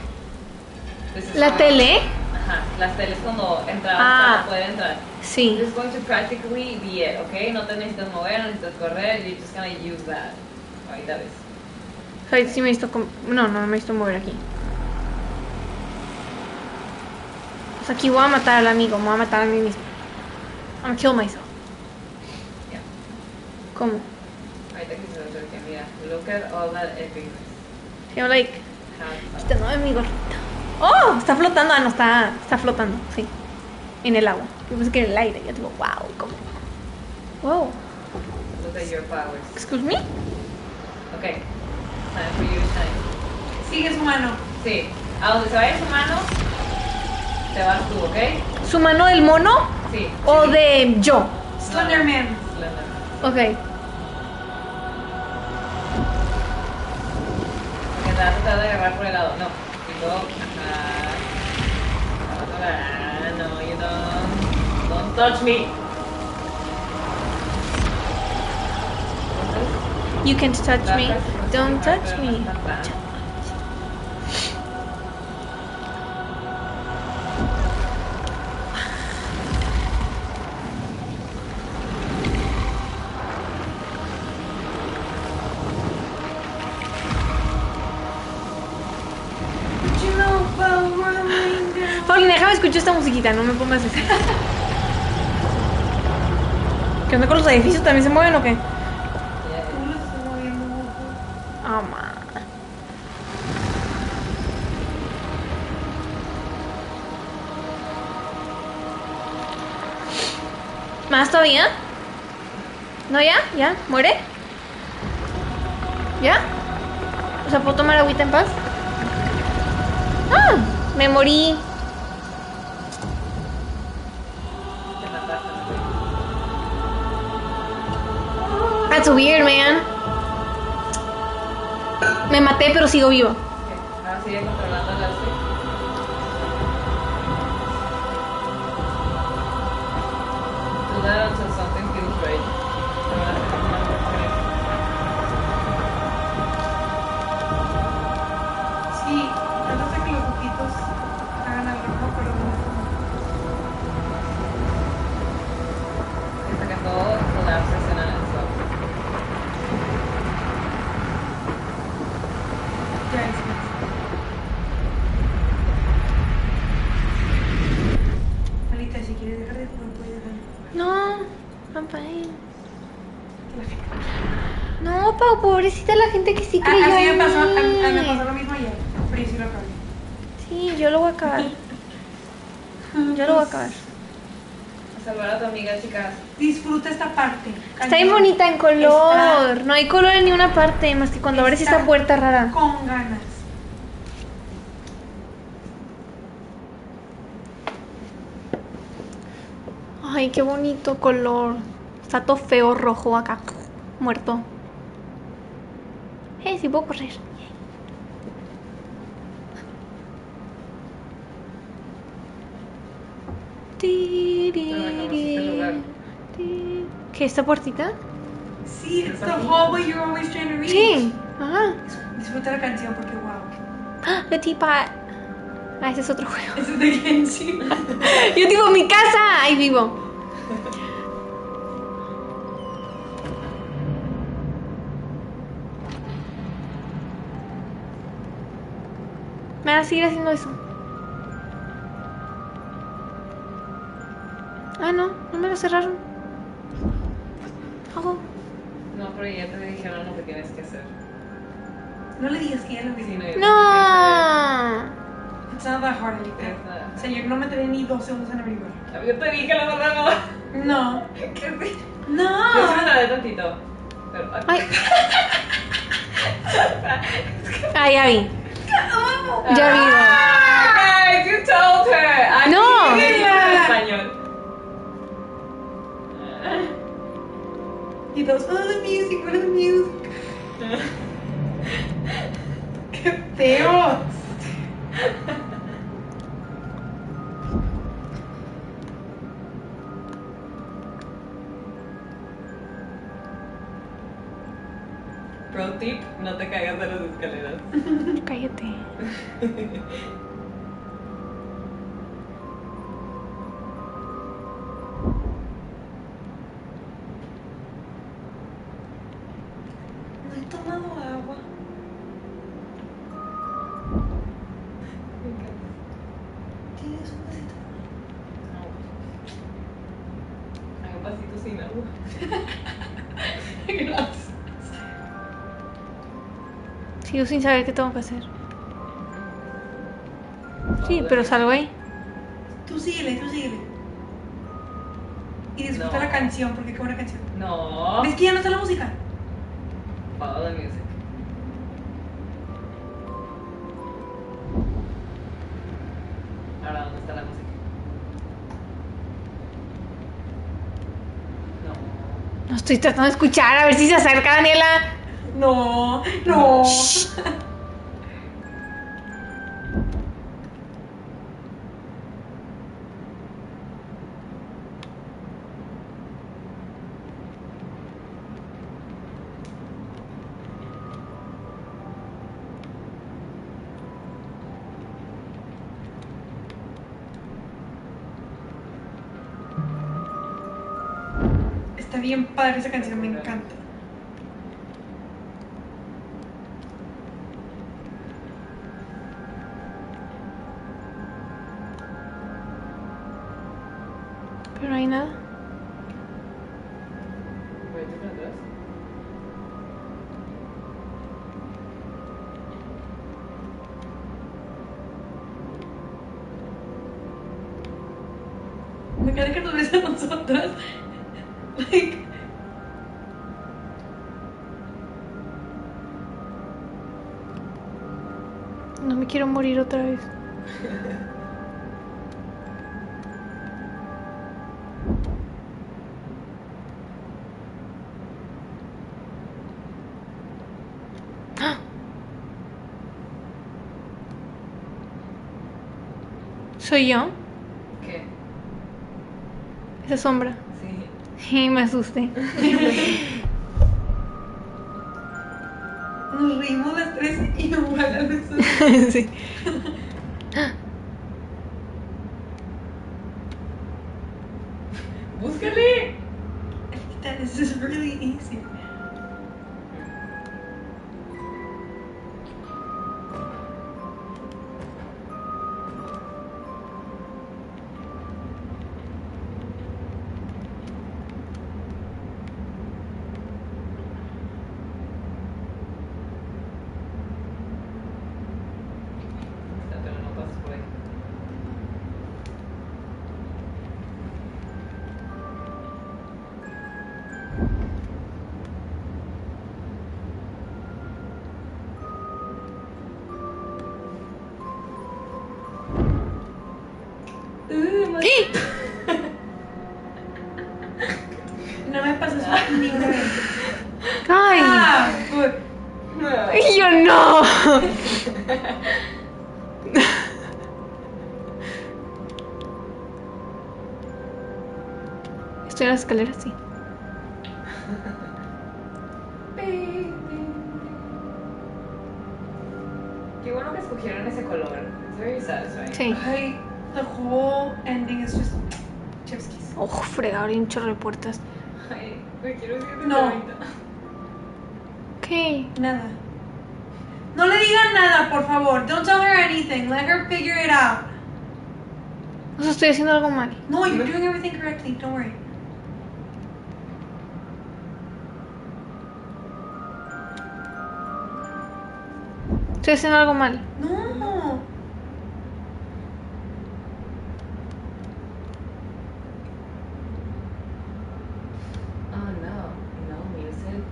This is ¿La tele? Ajá, las teles cuando entraban, Ah. cuando pueden entrar. Sí. This is going to practically be it, ¿ok? No te necesitas mover, no necesitas correr, you're just gonna use that. Ahorita ves. Ay, sí me com- No, no me he visto mover aquí. Pues aquí voy a matar al amigo, me voy a matar a mí mismo. I'm gonna kill myself. Yeah. ¿Cómo? Ahorita que se lo que mira, look at all that epicness. I'm like, How- quitando de mi gorrito. ¡Oh! Está flotando. Ah, no, está, está flotando, sí. En el agua. Yo pensé que en el aire. Yo digo, wow, ¿cómo? Wow. Look at your powers. Excuse me? Ok. Time for you to shine. Sigue su mano. Sí. A donde se vaya su mano, te vas tú, ¿ok? ¿Su mano del mono Sí. o de yo? Slenderman. Slender. Ok. Que te vas a tratar de agarrar por el lado. No. Y luego. No, you don't. Don't touch me. You can't touch me. Don't touch me. Escucho esta musiquita, no me pongas así. ¿Qué onda con los edificios? ¿También se mueven o qué? Tú los estás moviendo mucho. Ah, ma. ¿Más todavía? ¿No ya? ¿Ya? ¿Muere? ¿Ya? O sea, ¿puedo tomar agüita en paz? ¡Ah! Me morí. That's weird, man. Me maté, pero sigo vivo. Ahora gente que sí Ah, creyó así me pasó, a, a- me pasó lo mismo ayer, pero yo sí lo acabé. Sí, yo lo voy a acabar. [LAUGHS] Yo lo voy a acabar. A salvar a tu amiga, chicas. Disfruta esta parte. Está bien bonita en color. No hay color en ni una parte, más que cuando abres esta puerta rara. Con ganas. Ay, qué bonito color. Está todo feo rojo acá. Muerto. Sí puedo correr. ¿Qué, esta puertita? Sí, it's the hallway you're always trying to reach. Sí. Ajá. Disfruta la canción porque wow. Ah, The Teapot. Ah, ese es otro juego. Eso es de Genshin. [LAUGHS] Yo digo, mi casa. Ahí vivo. A seguir haciendo eso. Ah, no, no me lo cerraron. Oh, No, pero ya te dijeron lo que tienes que hacer. No le digas que ya lo vi. no, no. It's not that hard, nada. O sea, yo no me tardé ni dos segundos en averiguar. Yo te dije la verdad, no. No. ¿Qué sí? Yo sí me No. tardé tantito. Pero, Ay. [LAUGHS] Ah, ya vi. Ya. Ah, guys, you told her. Aquí No. español. Y todos, oh, the music, what is the music? [LAUGHS] ¡Qué feo! Pro tip, no te caigas de las escaleras. Cállate. [LAUGHS] Sigo sin saber qué tengo que hacer. Sí, pero salgo ahí. Tú síguele, tú síguele. Y disfruta No. la canción, porque qué buena canción. No. ¿Ves que ya no está la música? Follow the music. Ahora, ¿dónde está la música? No. No estoy tratando de escuchar, a ver si se acerca Daniela. No, no. Está bien padre esa canción, ¿Soy yo? ¿Qué? Esa sombra. Sí. Y me asusté. [LAUGHS] nos reímos las tres y vuelan esos. sí. Ay, me quiero No. ¿Qué? Nada. No le digan nada, por favor. Don't tell her anything. Let her figure it out. O sea, estoy haciendo algo mal. No, you're doing everything correctly. Don't worry. Estoy haciendo algo mal. No. Oh no, no music.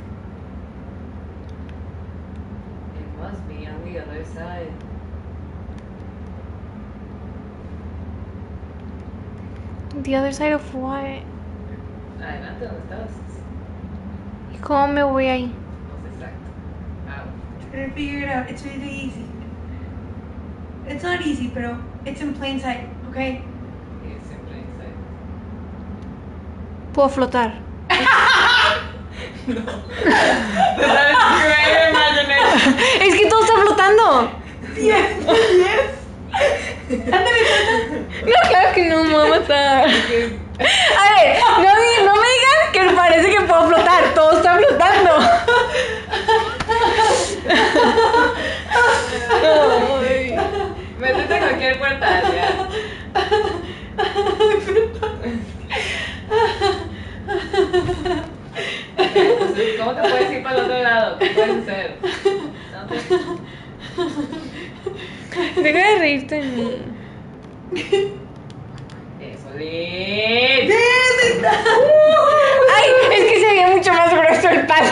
It must be on the other side. The other side of what? Adelante, ¿dónde estás? ¿Y cómo me voy ahí? No sé exacto. Ah, Try to figure it out. It's really easy. It's not easy, pero it's in plain sight, okay? Puedo flotar. [LAUGHS] No. [LAUGHS] That is great imagination. [LAUGHS] es que todo está flotando. Yes, yes. No, claro que no me va a matar. A ver, no, no me digan que parece que puedo flotar. Todo está flotando. Ay. Métete a cualquier puerta, ya. ¿cómo te puedes ir para el otro lado? ¿Qué puedes hacer? No te- [LAUGHS] Deja de reírte de mí. Eso, está. [LAUGHS] Ay, es que se veía mucho más grueso el palo.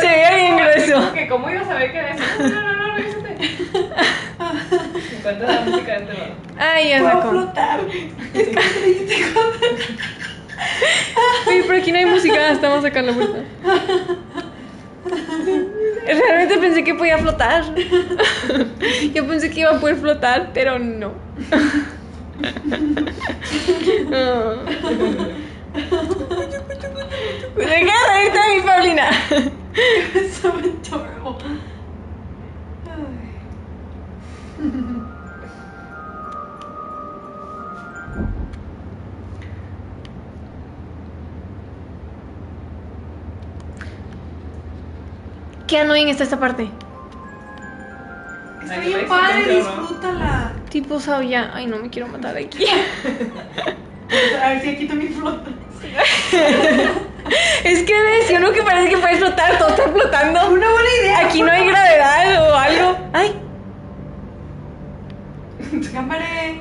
Se veía bien grueso. Que cómo ibas a ver que era eso. No, no, no, no, regresate. Encuentra [LAUGHS] la música de este lado. Ay, ya Puedo sacó. flotar. Es que dijiste cuando. Oye, pero aquí no hay música, estamos acá en la puerta. Realmente pensé que podía flotar. [LAUGHS] Yo pensé que iba a poder flotar, pero no. Deja de reírte de mi Paulina. [LAUGHS] So adorable. Qué annoying está esta parte. Está bien padre, disfrútala. Tipo Sauya. Ay, no me quiero matar aquí. [LAUGHS] A ver si aquí también flota. [LAUGHS] Es que ves, yo no que parece que puedes flotar, todo está flotando. Una buena idea. Aquí no hay gravedad o algo. Ay, Cámara.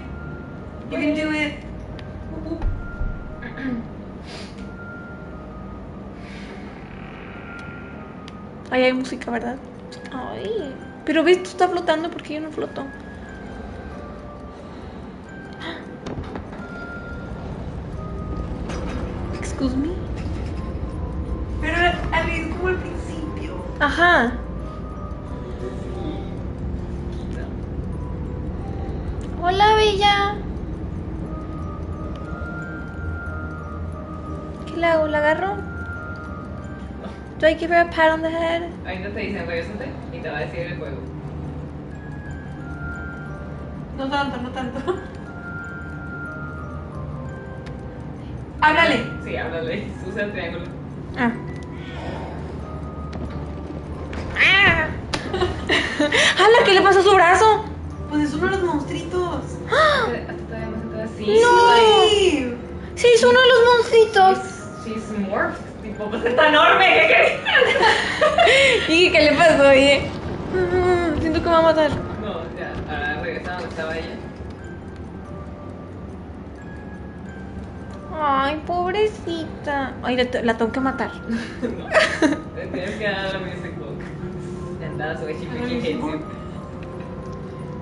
You can do it. Ahí hay música, ¿verdad? Ay. Pero ves, tú estás flotando porque yo no floto. Excuse me. Pero al es como al principio. Ajá. Hola, bella. ¿Qué le hago? ¿La agarro? Do I give her a pat on the head? Ahorita te dicen regrésate y te va a decir el juego. No tanto, no tanto. Háblale. Sí, háblale. Usa el triángulo. Ah. ¡Ah! ¡Hala! ¿Qué le pasó a su brazo? Pues es uno de los monstruitos. Entonces sí. ¡No! Sí, es uno de los monstruitos. She's, she's morphed. Tipo, pues está enorme. ¿Qué querías? [LAUGHS] ¿Y qué le pasó, oye? Siento que me va a matar. No, ya. Ahora regresa donde estaba ella. Ay, pobrecita. Ay, la, la tengo que matar. [LAUGHS] no. Tienes que dar la music you.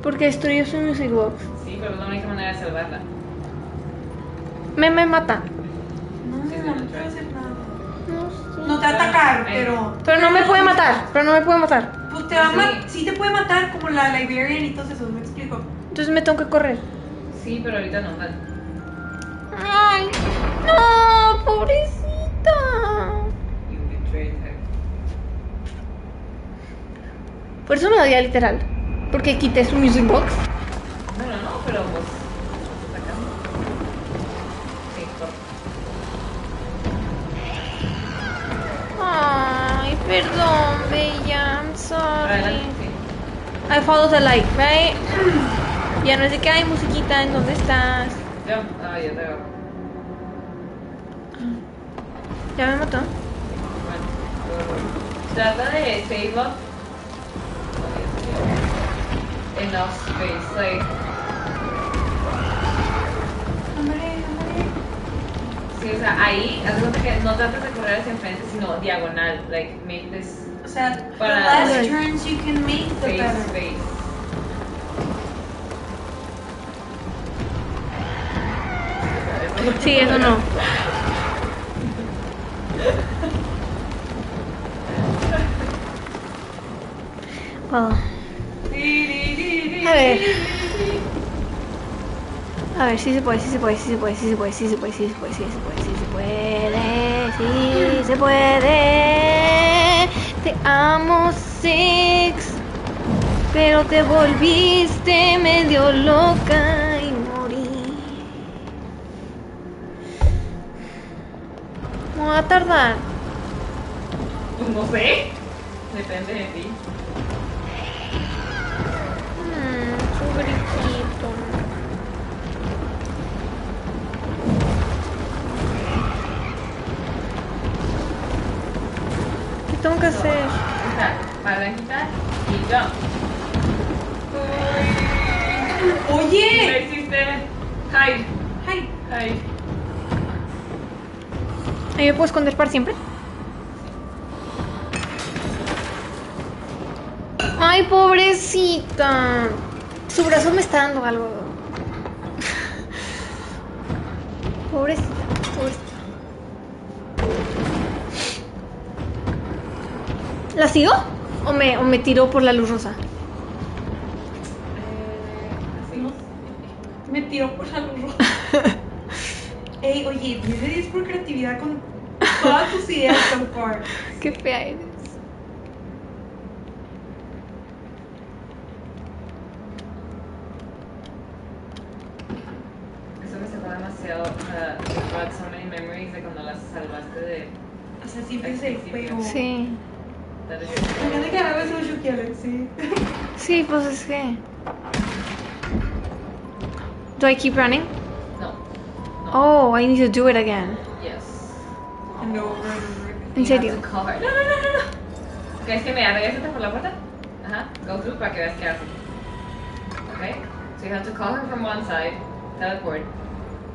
Porque destruyó su music box. Sí, pero es la única manera de salvarla. Me, me mata. No, Sí, no, no. No te va a atacar, pero. Pero no me puede matar. Pero no me puede matar. Pues te va a Sí. matar. Sí te puede matar como la Liberian y todo eso, me explico. Entonces me tengo que correr. Sí, pero ahorita no. dale. Ay, no, pobrecita. You betrayed her. Por eso me odia literal. Porque quité su music box. No, no, no, pero pues. Perdón, bella. I'm sorry. I follow the light, right? Ya no sé qué hay musiquita. ¿En dónde estás? Ya, ah, ya te agarro. Ya me mató. Trata de save up. Enough space, like. Sí, o sea, ahí, haz que no trates de correr hacia enfrente, sino diagonal. Like, make this O sea, the Para- less turns you can make, the space, better. space. Sí, eso no. [LAUGHS] Well, a ver. A ver, sí se puede, sí se puede, sí se puede, sí se puede, sí se puede, sí se puede, sí se puede, sí se puede, sí se puede. Te amo, Six, pero te volviste medio loca y morí. Me va a tardar. No sé. Depende de ti. Tengo que hacer? Palanquita y jump. No Oye. existe. Hide, Ay, hide. ¿Ahí me puedo esconder para siempre? Ay, pobrecita. Su brazo me está dando algo. [LAUGHS] Pobrecita. ¿La sigo? ¿O me, o me tiró por la luz rosa? Eh, me tiró por la luz roja. [LAUGHS] Ey, oye, 10 de 10 por creatividad con todas tus ideas [LAUGHS] so far. Qué fea eres. Eso me sacó demasiado. O sea, I brought so many memories de cuando las salvaste de. O sea, siempre es el juego. Sí. That is Me encanta que hagas mucho que Alex, sí. Sí, pues es que. Do I keep running? No. No. Oh, I need to do it again. Yes. And over and over again. ¿En serio? to. No, no, no, no, no. Ok, es que mira, regresate por la puerta. Ajá. Go through para que veas qué hace. Okay? So you have to call her from one side, teleport,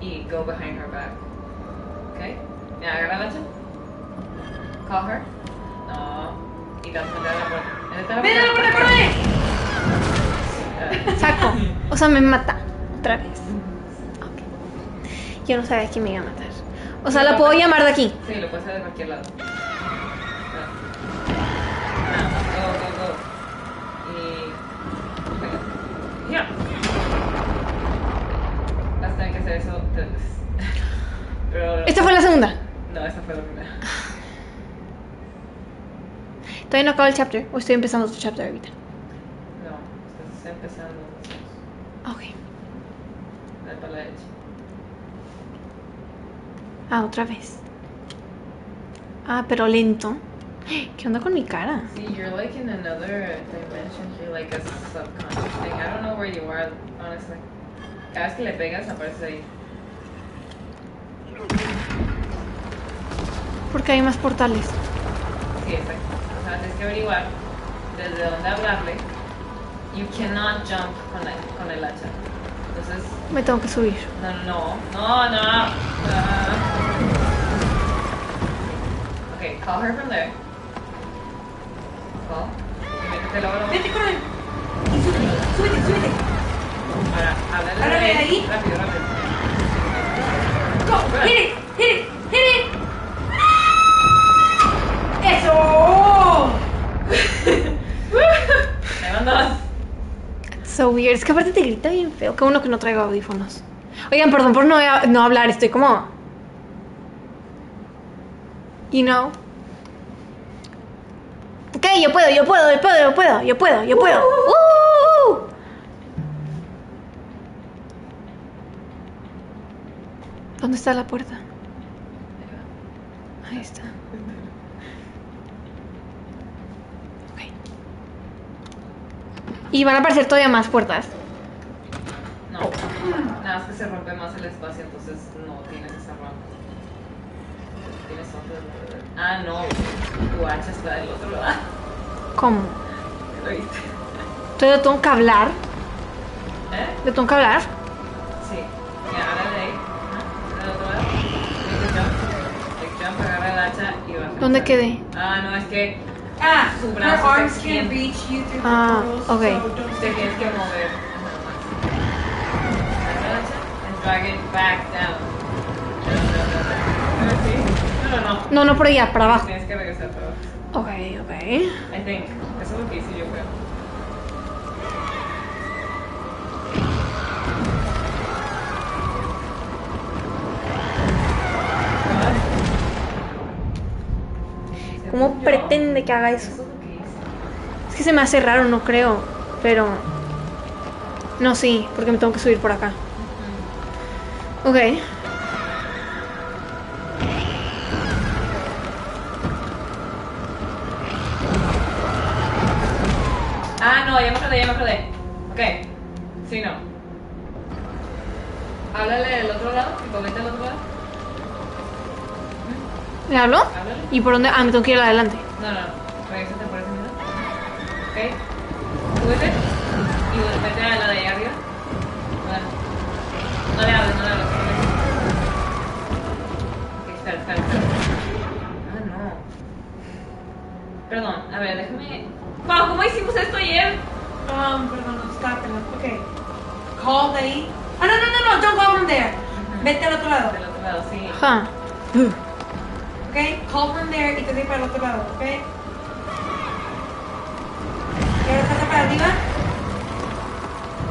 y go behind her back. Okay? Mira, agarra la hacha. Call her. No. Y la puerta. ¿En esta la ¡Vete a la puerta, corre! Ah, Saco. O sea, me mata. Otra vez. Ok. Yo no sabía que me iba a matar. O sea, la puedo llamar de aquí. Sí, lo puedes hacer de cualquier lado. Ah. Ya. Vas a tener que hacer eso tres veces. Pero. Esta fue la segunda. No, esa fue la primera. Todavía no acabo el chapter. O estoy empezando otro chapter ahorita. No, estás empezando. Ok. Dale para la derecha. Ah, otra vez. Ah, pero lento. ¿Qué onda con mi cara? See, you're like in another dimension here, like a subconscious thing. I don't know where you are, honestly. Cada vez que le pegas, aparece ahí. Porque hay más portales. Sí, exacto. Tienes que averiguar desde dónde hablarle. You cannot jump con, la, con el hacha. Entonces, Me tengo que subir. no, no, no, no, no. Okay, call her from there. Call. Luego, luego. Vete, corre. Y súbete, súbete, súbete. Ahora, háblale Háblale ahí. Rápido, rápido. Go, hit it, hit it, hit it. ¡Eso! Me. So weird. Es que aparte te grita bien feo. Qué uno que no traigo audífonos. Oigan, perdón por no, no hablar. Estoy como. You know. Ok, yo puedo, yo puedo, yo puedo, yo puedo, yo puedo, yo puedo. Uh. ¿Dónde está la puerta? Ahí está. Y van a aparecer todavía más puertas. No, nada más que se rompe más el espacio, entonces no tienes esa rampa. Tienes otro. Ah, no, tu hacha está del otro lado. ¿Cómo? [LAUGHS] ¿Lo viste? Entonces le tengo que hablar. ¿Eh? Le tengo que hablar. Sí. Ya, ahora de ahí. Ajá, Del otro lado. Make jump. Make jump, agarra el hacha y vas a ¿Dónde quedé? Ah, no, es que Ah, Su her brazo arms bien. reach you through the Ah, portals, ok. so don't te stay tienes que there. mover. Ajá, más. Agarra el hacha and drag it back down. No, no, no, no. Sí. No, no, no. No, no por allá, para abajo. Tienes que regresar para abajo. Ok, ok. I think. Eso es lo que hice yo creo. ¿Cómo pretende que haga Eso es que se me hace raro, no creo. Pero. No, sí, porque me tengo que subir por acá. Ok. Ah, no, ya me acordé, ya me acordé. Ok. Sí, no. Háblale del otro lado, tipo, vete al otro lado. ¿Le hablo? ¿Y por dónde? Ah, me tengo que ir adelante. No, no, no. Regrésate por ese minuto. Ok. Súbete. Y vete a la de ahí arriba. No, no le hables, no le hables. Ok, espera, espera, espera. Ah, no. Perdón, a ver, déjame. Wow, ¿cómo hicimos esto ayer? Um, perdón, stop it. Okay. Call the. Ah, no, no, no, no, don't go from there. Vete al otro lado. Del otro lado, sí. Ajá. Okay? Call from there y te doy para el otro lado, ¿ok? ¿Y ahora pasa para arriba?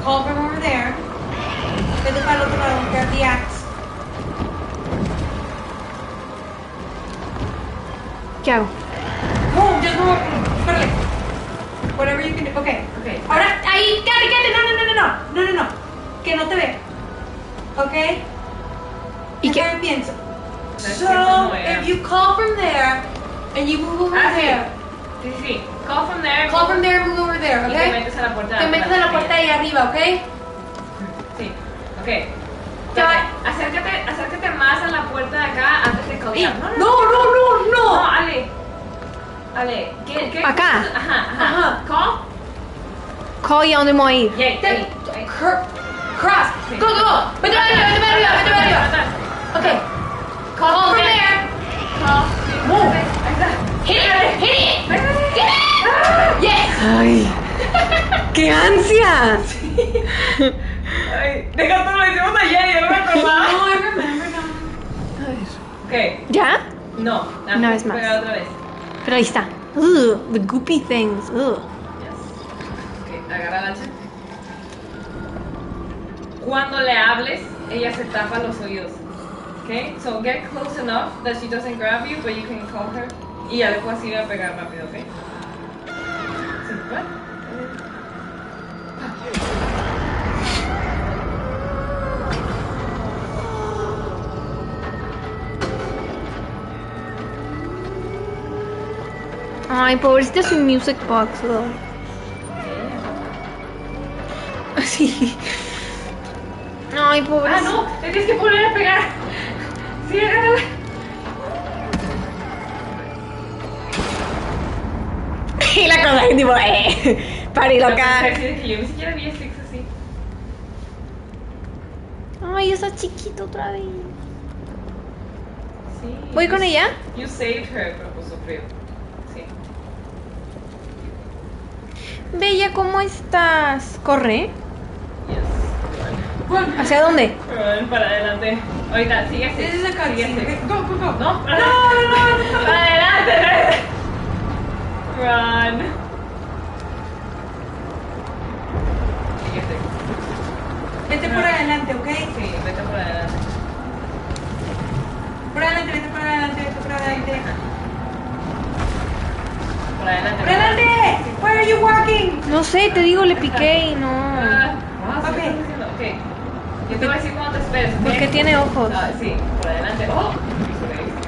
Call from over there. Vete para el otro lado, grab the axe. ¿Qué hago? Move, just move. Espérale. Whatever you can do. Okay. Ok. Ahora, ahí, quédate, quédate. No, no, no, no, no. No, no, no. Que no te ve. ¿Ok? ¿Y qué? Pienso. ¿Sabes So, if you call from there and you move over Ah, there, Sí, sí, sí. Call from there. call from there and move over there, Y te metes a la puerta. Te metes en la puerta ahí arriba, ¿ok? Sí, ok. Acércate, acércate más a la puerta de acá antes de Ey, callar. No, no, no, No, no. Ale. Ale, ¿qué? qué Acá. Ajá, ajá. Call. Call y a dónde me voy a ir. Cross. Go, go, go. Vete para arriba, vete para arriba, vete para arriba. Ok. Call from there. Call. Move. Hit it, hit it. Get it. Ay, qué ansia. Ay, deja todo, lo hicimos ayer y yo no me acordaba. No, I remember now. A ver. Ok, ¿Ya? no. ah, Una vez más. pegar otra vez. Pero ahí está. Ugh, the goopy things. Ugh. Yes. Ok, agarra la hacha. Cuando le hables, ella se tapa los oídos. Okay, so get close enough that she doesn't grab you, but you can call her. Y ya después así va a pegar rápido, ¿ok? Sí, ¿va? Ay, pobrecita su music box. Ugh. [LAUGHS] Sí. Ay, pobrecita. Ah, no, le tienes que volver a pegar. Y la cosa es tipo, eh. Pari loca. Así de que yo ni siquiera vi a Six así. Ay, está chiquito otra vez. Sí. ¿Voy con ella? You saved her, pues. Sí. Bella, ¿cómo estás? ¿Corre? ¿Hacia dónde? Run para adelante. Ahorita, sigue así. This is a sigue cutscene. así. okay? Go, go, go. No, para No, no, no, no. Para adelante. Run. Sigue así. Vete por adelante, ¿ok? Sí, vete por adelante. Por adelante, vete por adelante, vete por adelante. Por adelante. ¡Por adelante! Why are you walking? No sé, te digo, le piqué y no. Ah, wow, Ok. ¿qué estás haciendo? Ok. Yo te voy a decir cuando te esperes. ¿ok? Porque tiene ojos. Ah, sí, por adelante. Oh.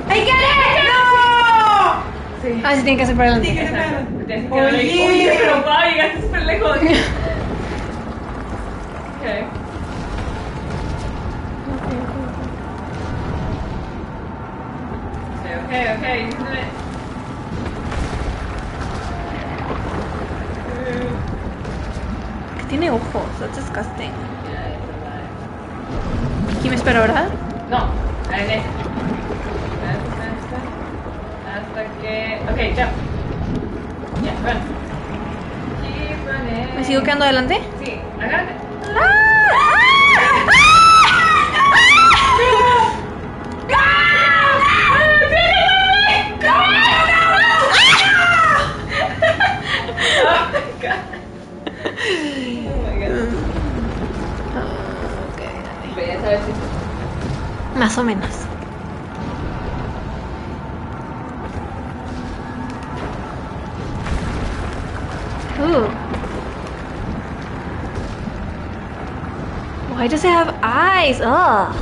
¡I get it! ¡No! Sí. Ah, sí, tiene que para Sí, adelante. que se Exacto. puede. Tienes que. Oye. Oye, pero va, llegaste súper lejos. [LAUGHS] Ok. Okay, okay, okay, do it. Que tiene ojos, that's disgusting. Aquí me espero, ¿verdad? No, en ese. Hasta, hasta, hasta que. Ok, run. Keep running. ¿Me sigo quedando adelante? Sí, agárrate. Oh my god. Oh my god. Ok, Más o menos. Ooh. Why does it have eyes? Ugh.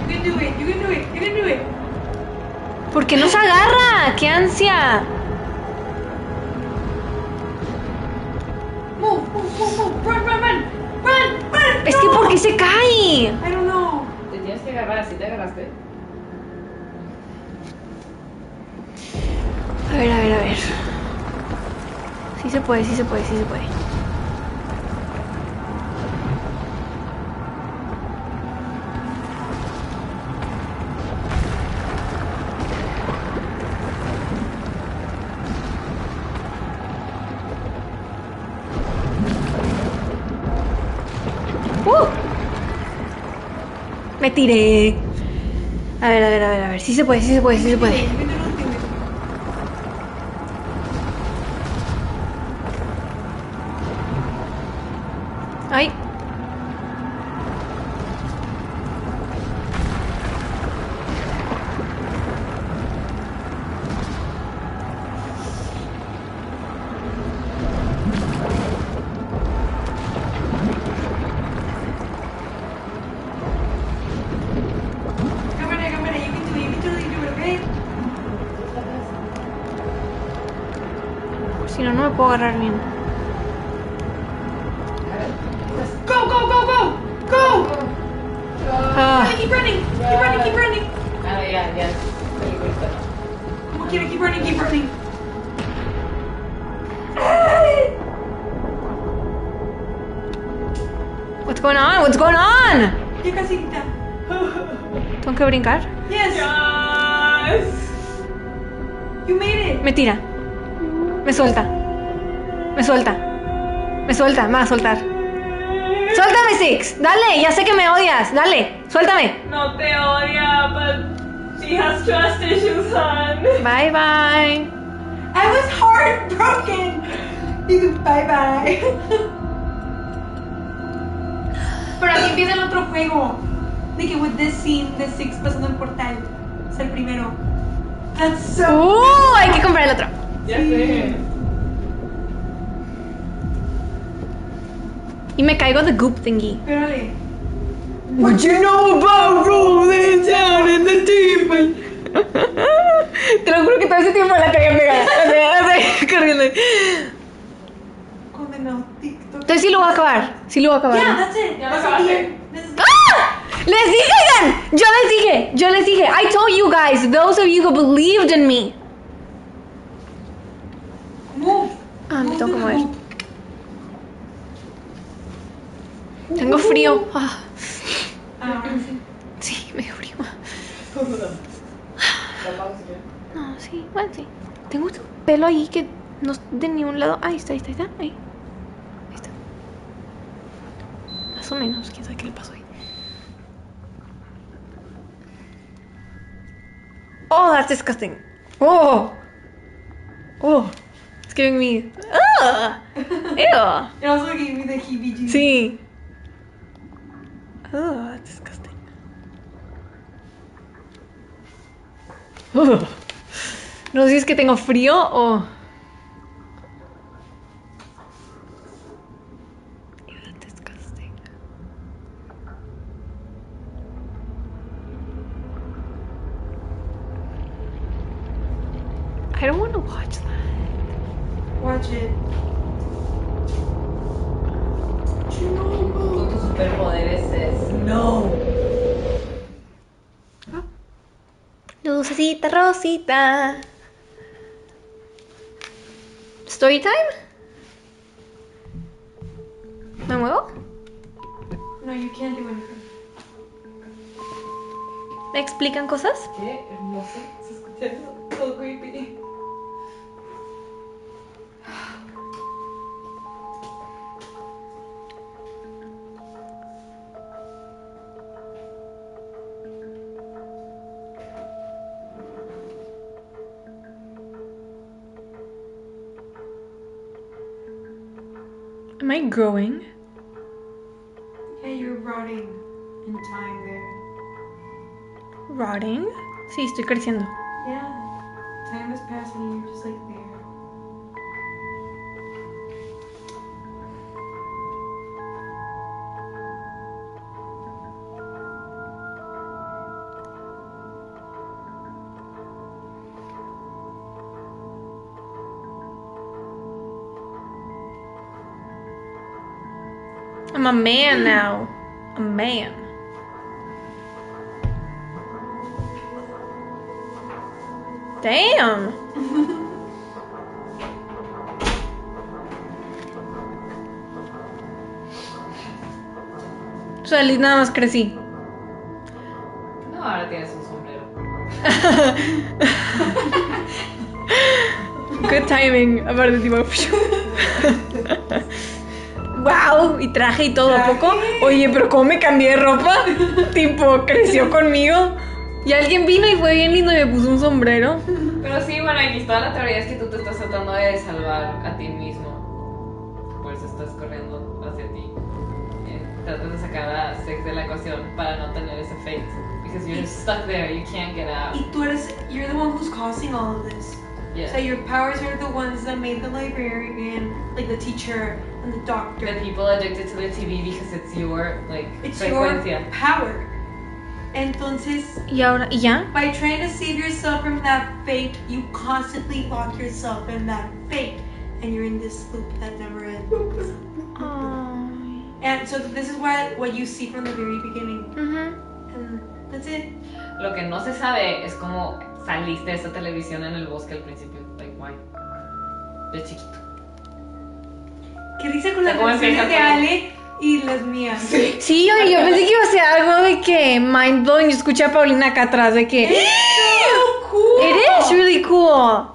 You can do it, you can do it, you can do it. ¿Por qué no se ¡Qué ansia! Move, move, move, move. Run, run, run. Run, run. Es que. ¿por qué se cae? I don't know. Te tienes que agarrar, así te agarraste. A ver, a ver, a ver. Sí se puede, sí se puede, sí se puede. Me tiré. A ver, a ver, a ver, a ver. Sí se puede, sí se puede, sí se puede. A soltar. Suéltame, Six. Dale, ya sé que me odias. Dale, suéltame. No te odia, but she has trust issues, hon. Bye, bye. I was heartbroken. Bye bye. Pero aquí empieza el otro juego. De que with this scene de Six pasando el portal. Es el primero. That's so. Uh, hay que comprar el otro. Ya sé. Y me caigo de goop thingy. Espérale. What you know about rolling down in the deep end? Te lo juro que todo ese tiempo la traía pegada. La traía, corriendo. Condenado TikTok. Entonces sí lo voy a acabar. Sí lo voy a acabar. Yeah, that's it. Ya lo That's acabaste. it. This is- ¡Ah! Les dije, oigan. Yo les dije. Yo les dije. I told you guys. Those of you who believed in me. Move. Ah, me Move tengo que mover. Frío. Ah, sí. sí, me ya. No, sí, bueno, sí. Tengo este pelo ahí que no es de ningún lado. Ahí está, ahí está, ahí está. Ahí. Ahí está. Más o menos, quién sabe qué le pasó ahí. Oh, that's disgusting. Oh. Oh. It's giving me. Ugh. Ew. It also gave me the heebie-jeebies. Sí. Oh, that's disgusting. Ugh. No sé si es que tengo frío o. I don't want to watch that. Watch it. Superpoderes no. Lucecita Rosita. Story time? ¿Me muevo? No, you can't do anything. ¿Me explican cosas? Qué hermoso se escucha. So creepy. Am I growing? Yeah, you're rotting in time there. Rotting? Sí, estoy creciendo. Yeah. Time is passing and you're just like there. I'm a man now. A man. Damn. [LAUGHS] O sea, nada más crecí. No, ahora tienes un sombrero. [LAUGHS] Good timing. Aparte, tipo. [LAUGHS] y traje y todo a poco. Oye, pero ¿cómo me cambié de ropa? [LAUGHS] tipo, creció conmigo. Y alguien vino y fue bien lindo y me puso un sombrero. Pero sí, bueno, aquí toda la teoría es que tú te estás tratando de salvar a ti mismo. Por eso estás corriendo hacia ti. Eh, tratas de sacar a Sex de la ecuación para no tener ese fate. Because you're stuck there, you can't get out. Y tú eres, you're the one who's causing all of this. Yeah. So your powers are the ones that made the librarian, like the teacher doctor. The people addicted to the TV because it's your, like, It's frecuencia. your power. Entonces, Y ahora, ya? by trying to save yourself from that fate, you constantly lock yourself in that fate. And you're in this loop that never ends. Ay. And so this is what, what you see from the very beginning. Ujú. And that's it. Lo que no se sabe es cómo saliste de esa televisión en el bosque al principio. Like, why? De chiquito. Qué risa con las ¿cómo canciones de? Ale y las mías. Sí, oye, yo pensé que iba a ser algo de que mind blowing. Yo escuché a Paulina acá atrás de que. ¡So cool! It is really cool.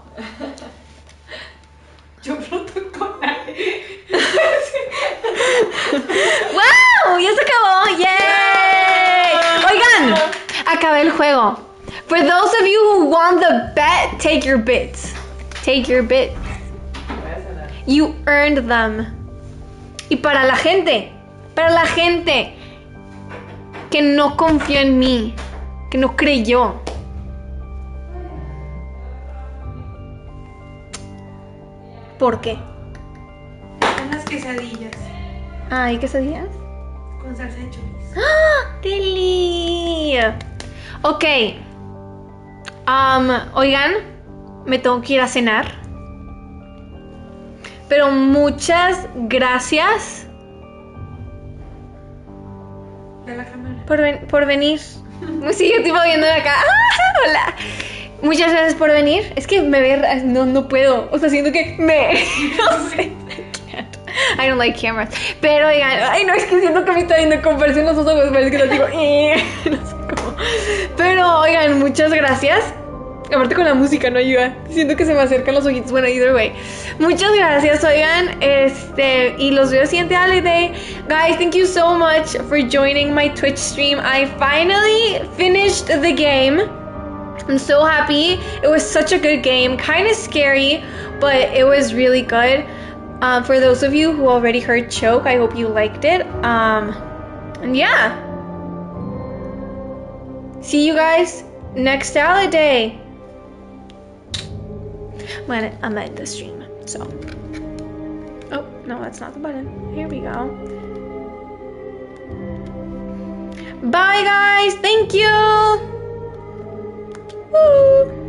Yo. ¡Wow! ¡Ya se acabó! ¡Yay! Oigan, acabé el juego. For those of you who won the bet, take your bits. Take your bits. You earned them. Y para la gente, para la gente que no confió en mí, que no creyó. ¿Por qué? Unas quesadillas Ay, quesadillas. con salsa de chorizo. ¡Ah! ¡Deli! Ok. Am, oigan, me tengo que ir a cenar. Pero muchas gracias De la cámara. por, ven- por venir. Sí, yo tipo viendo de acá. ¡Ah! [LAUGHS] Hola. Muchas gracias por venir. Es que me ve. No, no puedo. O sea, siento que me. [LAUGHS] No sé. I don't like cameras. Pero oigan, ay no, es que siento que me está viendo con en los ojos. Parece que lo digo. [LAUGHS] No sé cómo. Pero oigan, muchas gracias. Aparte con la música no ayuda. Siento que se me acercan los ojitos. Bueno, either way. Muchas gracias, oigan. Este, y los veo siguiente holiday. Guys, thank you so much for joining my Twitch stream. I finally finished the game. I'm so happy. It was such a good game. Kind of scary, but it was really good. Um, for those of you who already heard Choke, I hope you liked it. Um, and yeah. See you guys next holiday. Gonna, I'm end the stream. So. Oh, no, that's not the button. Here we go. Bye, guys. Thank you. Woo.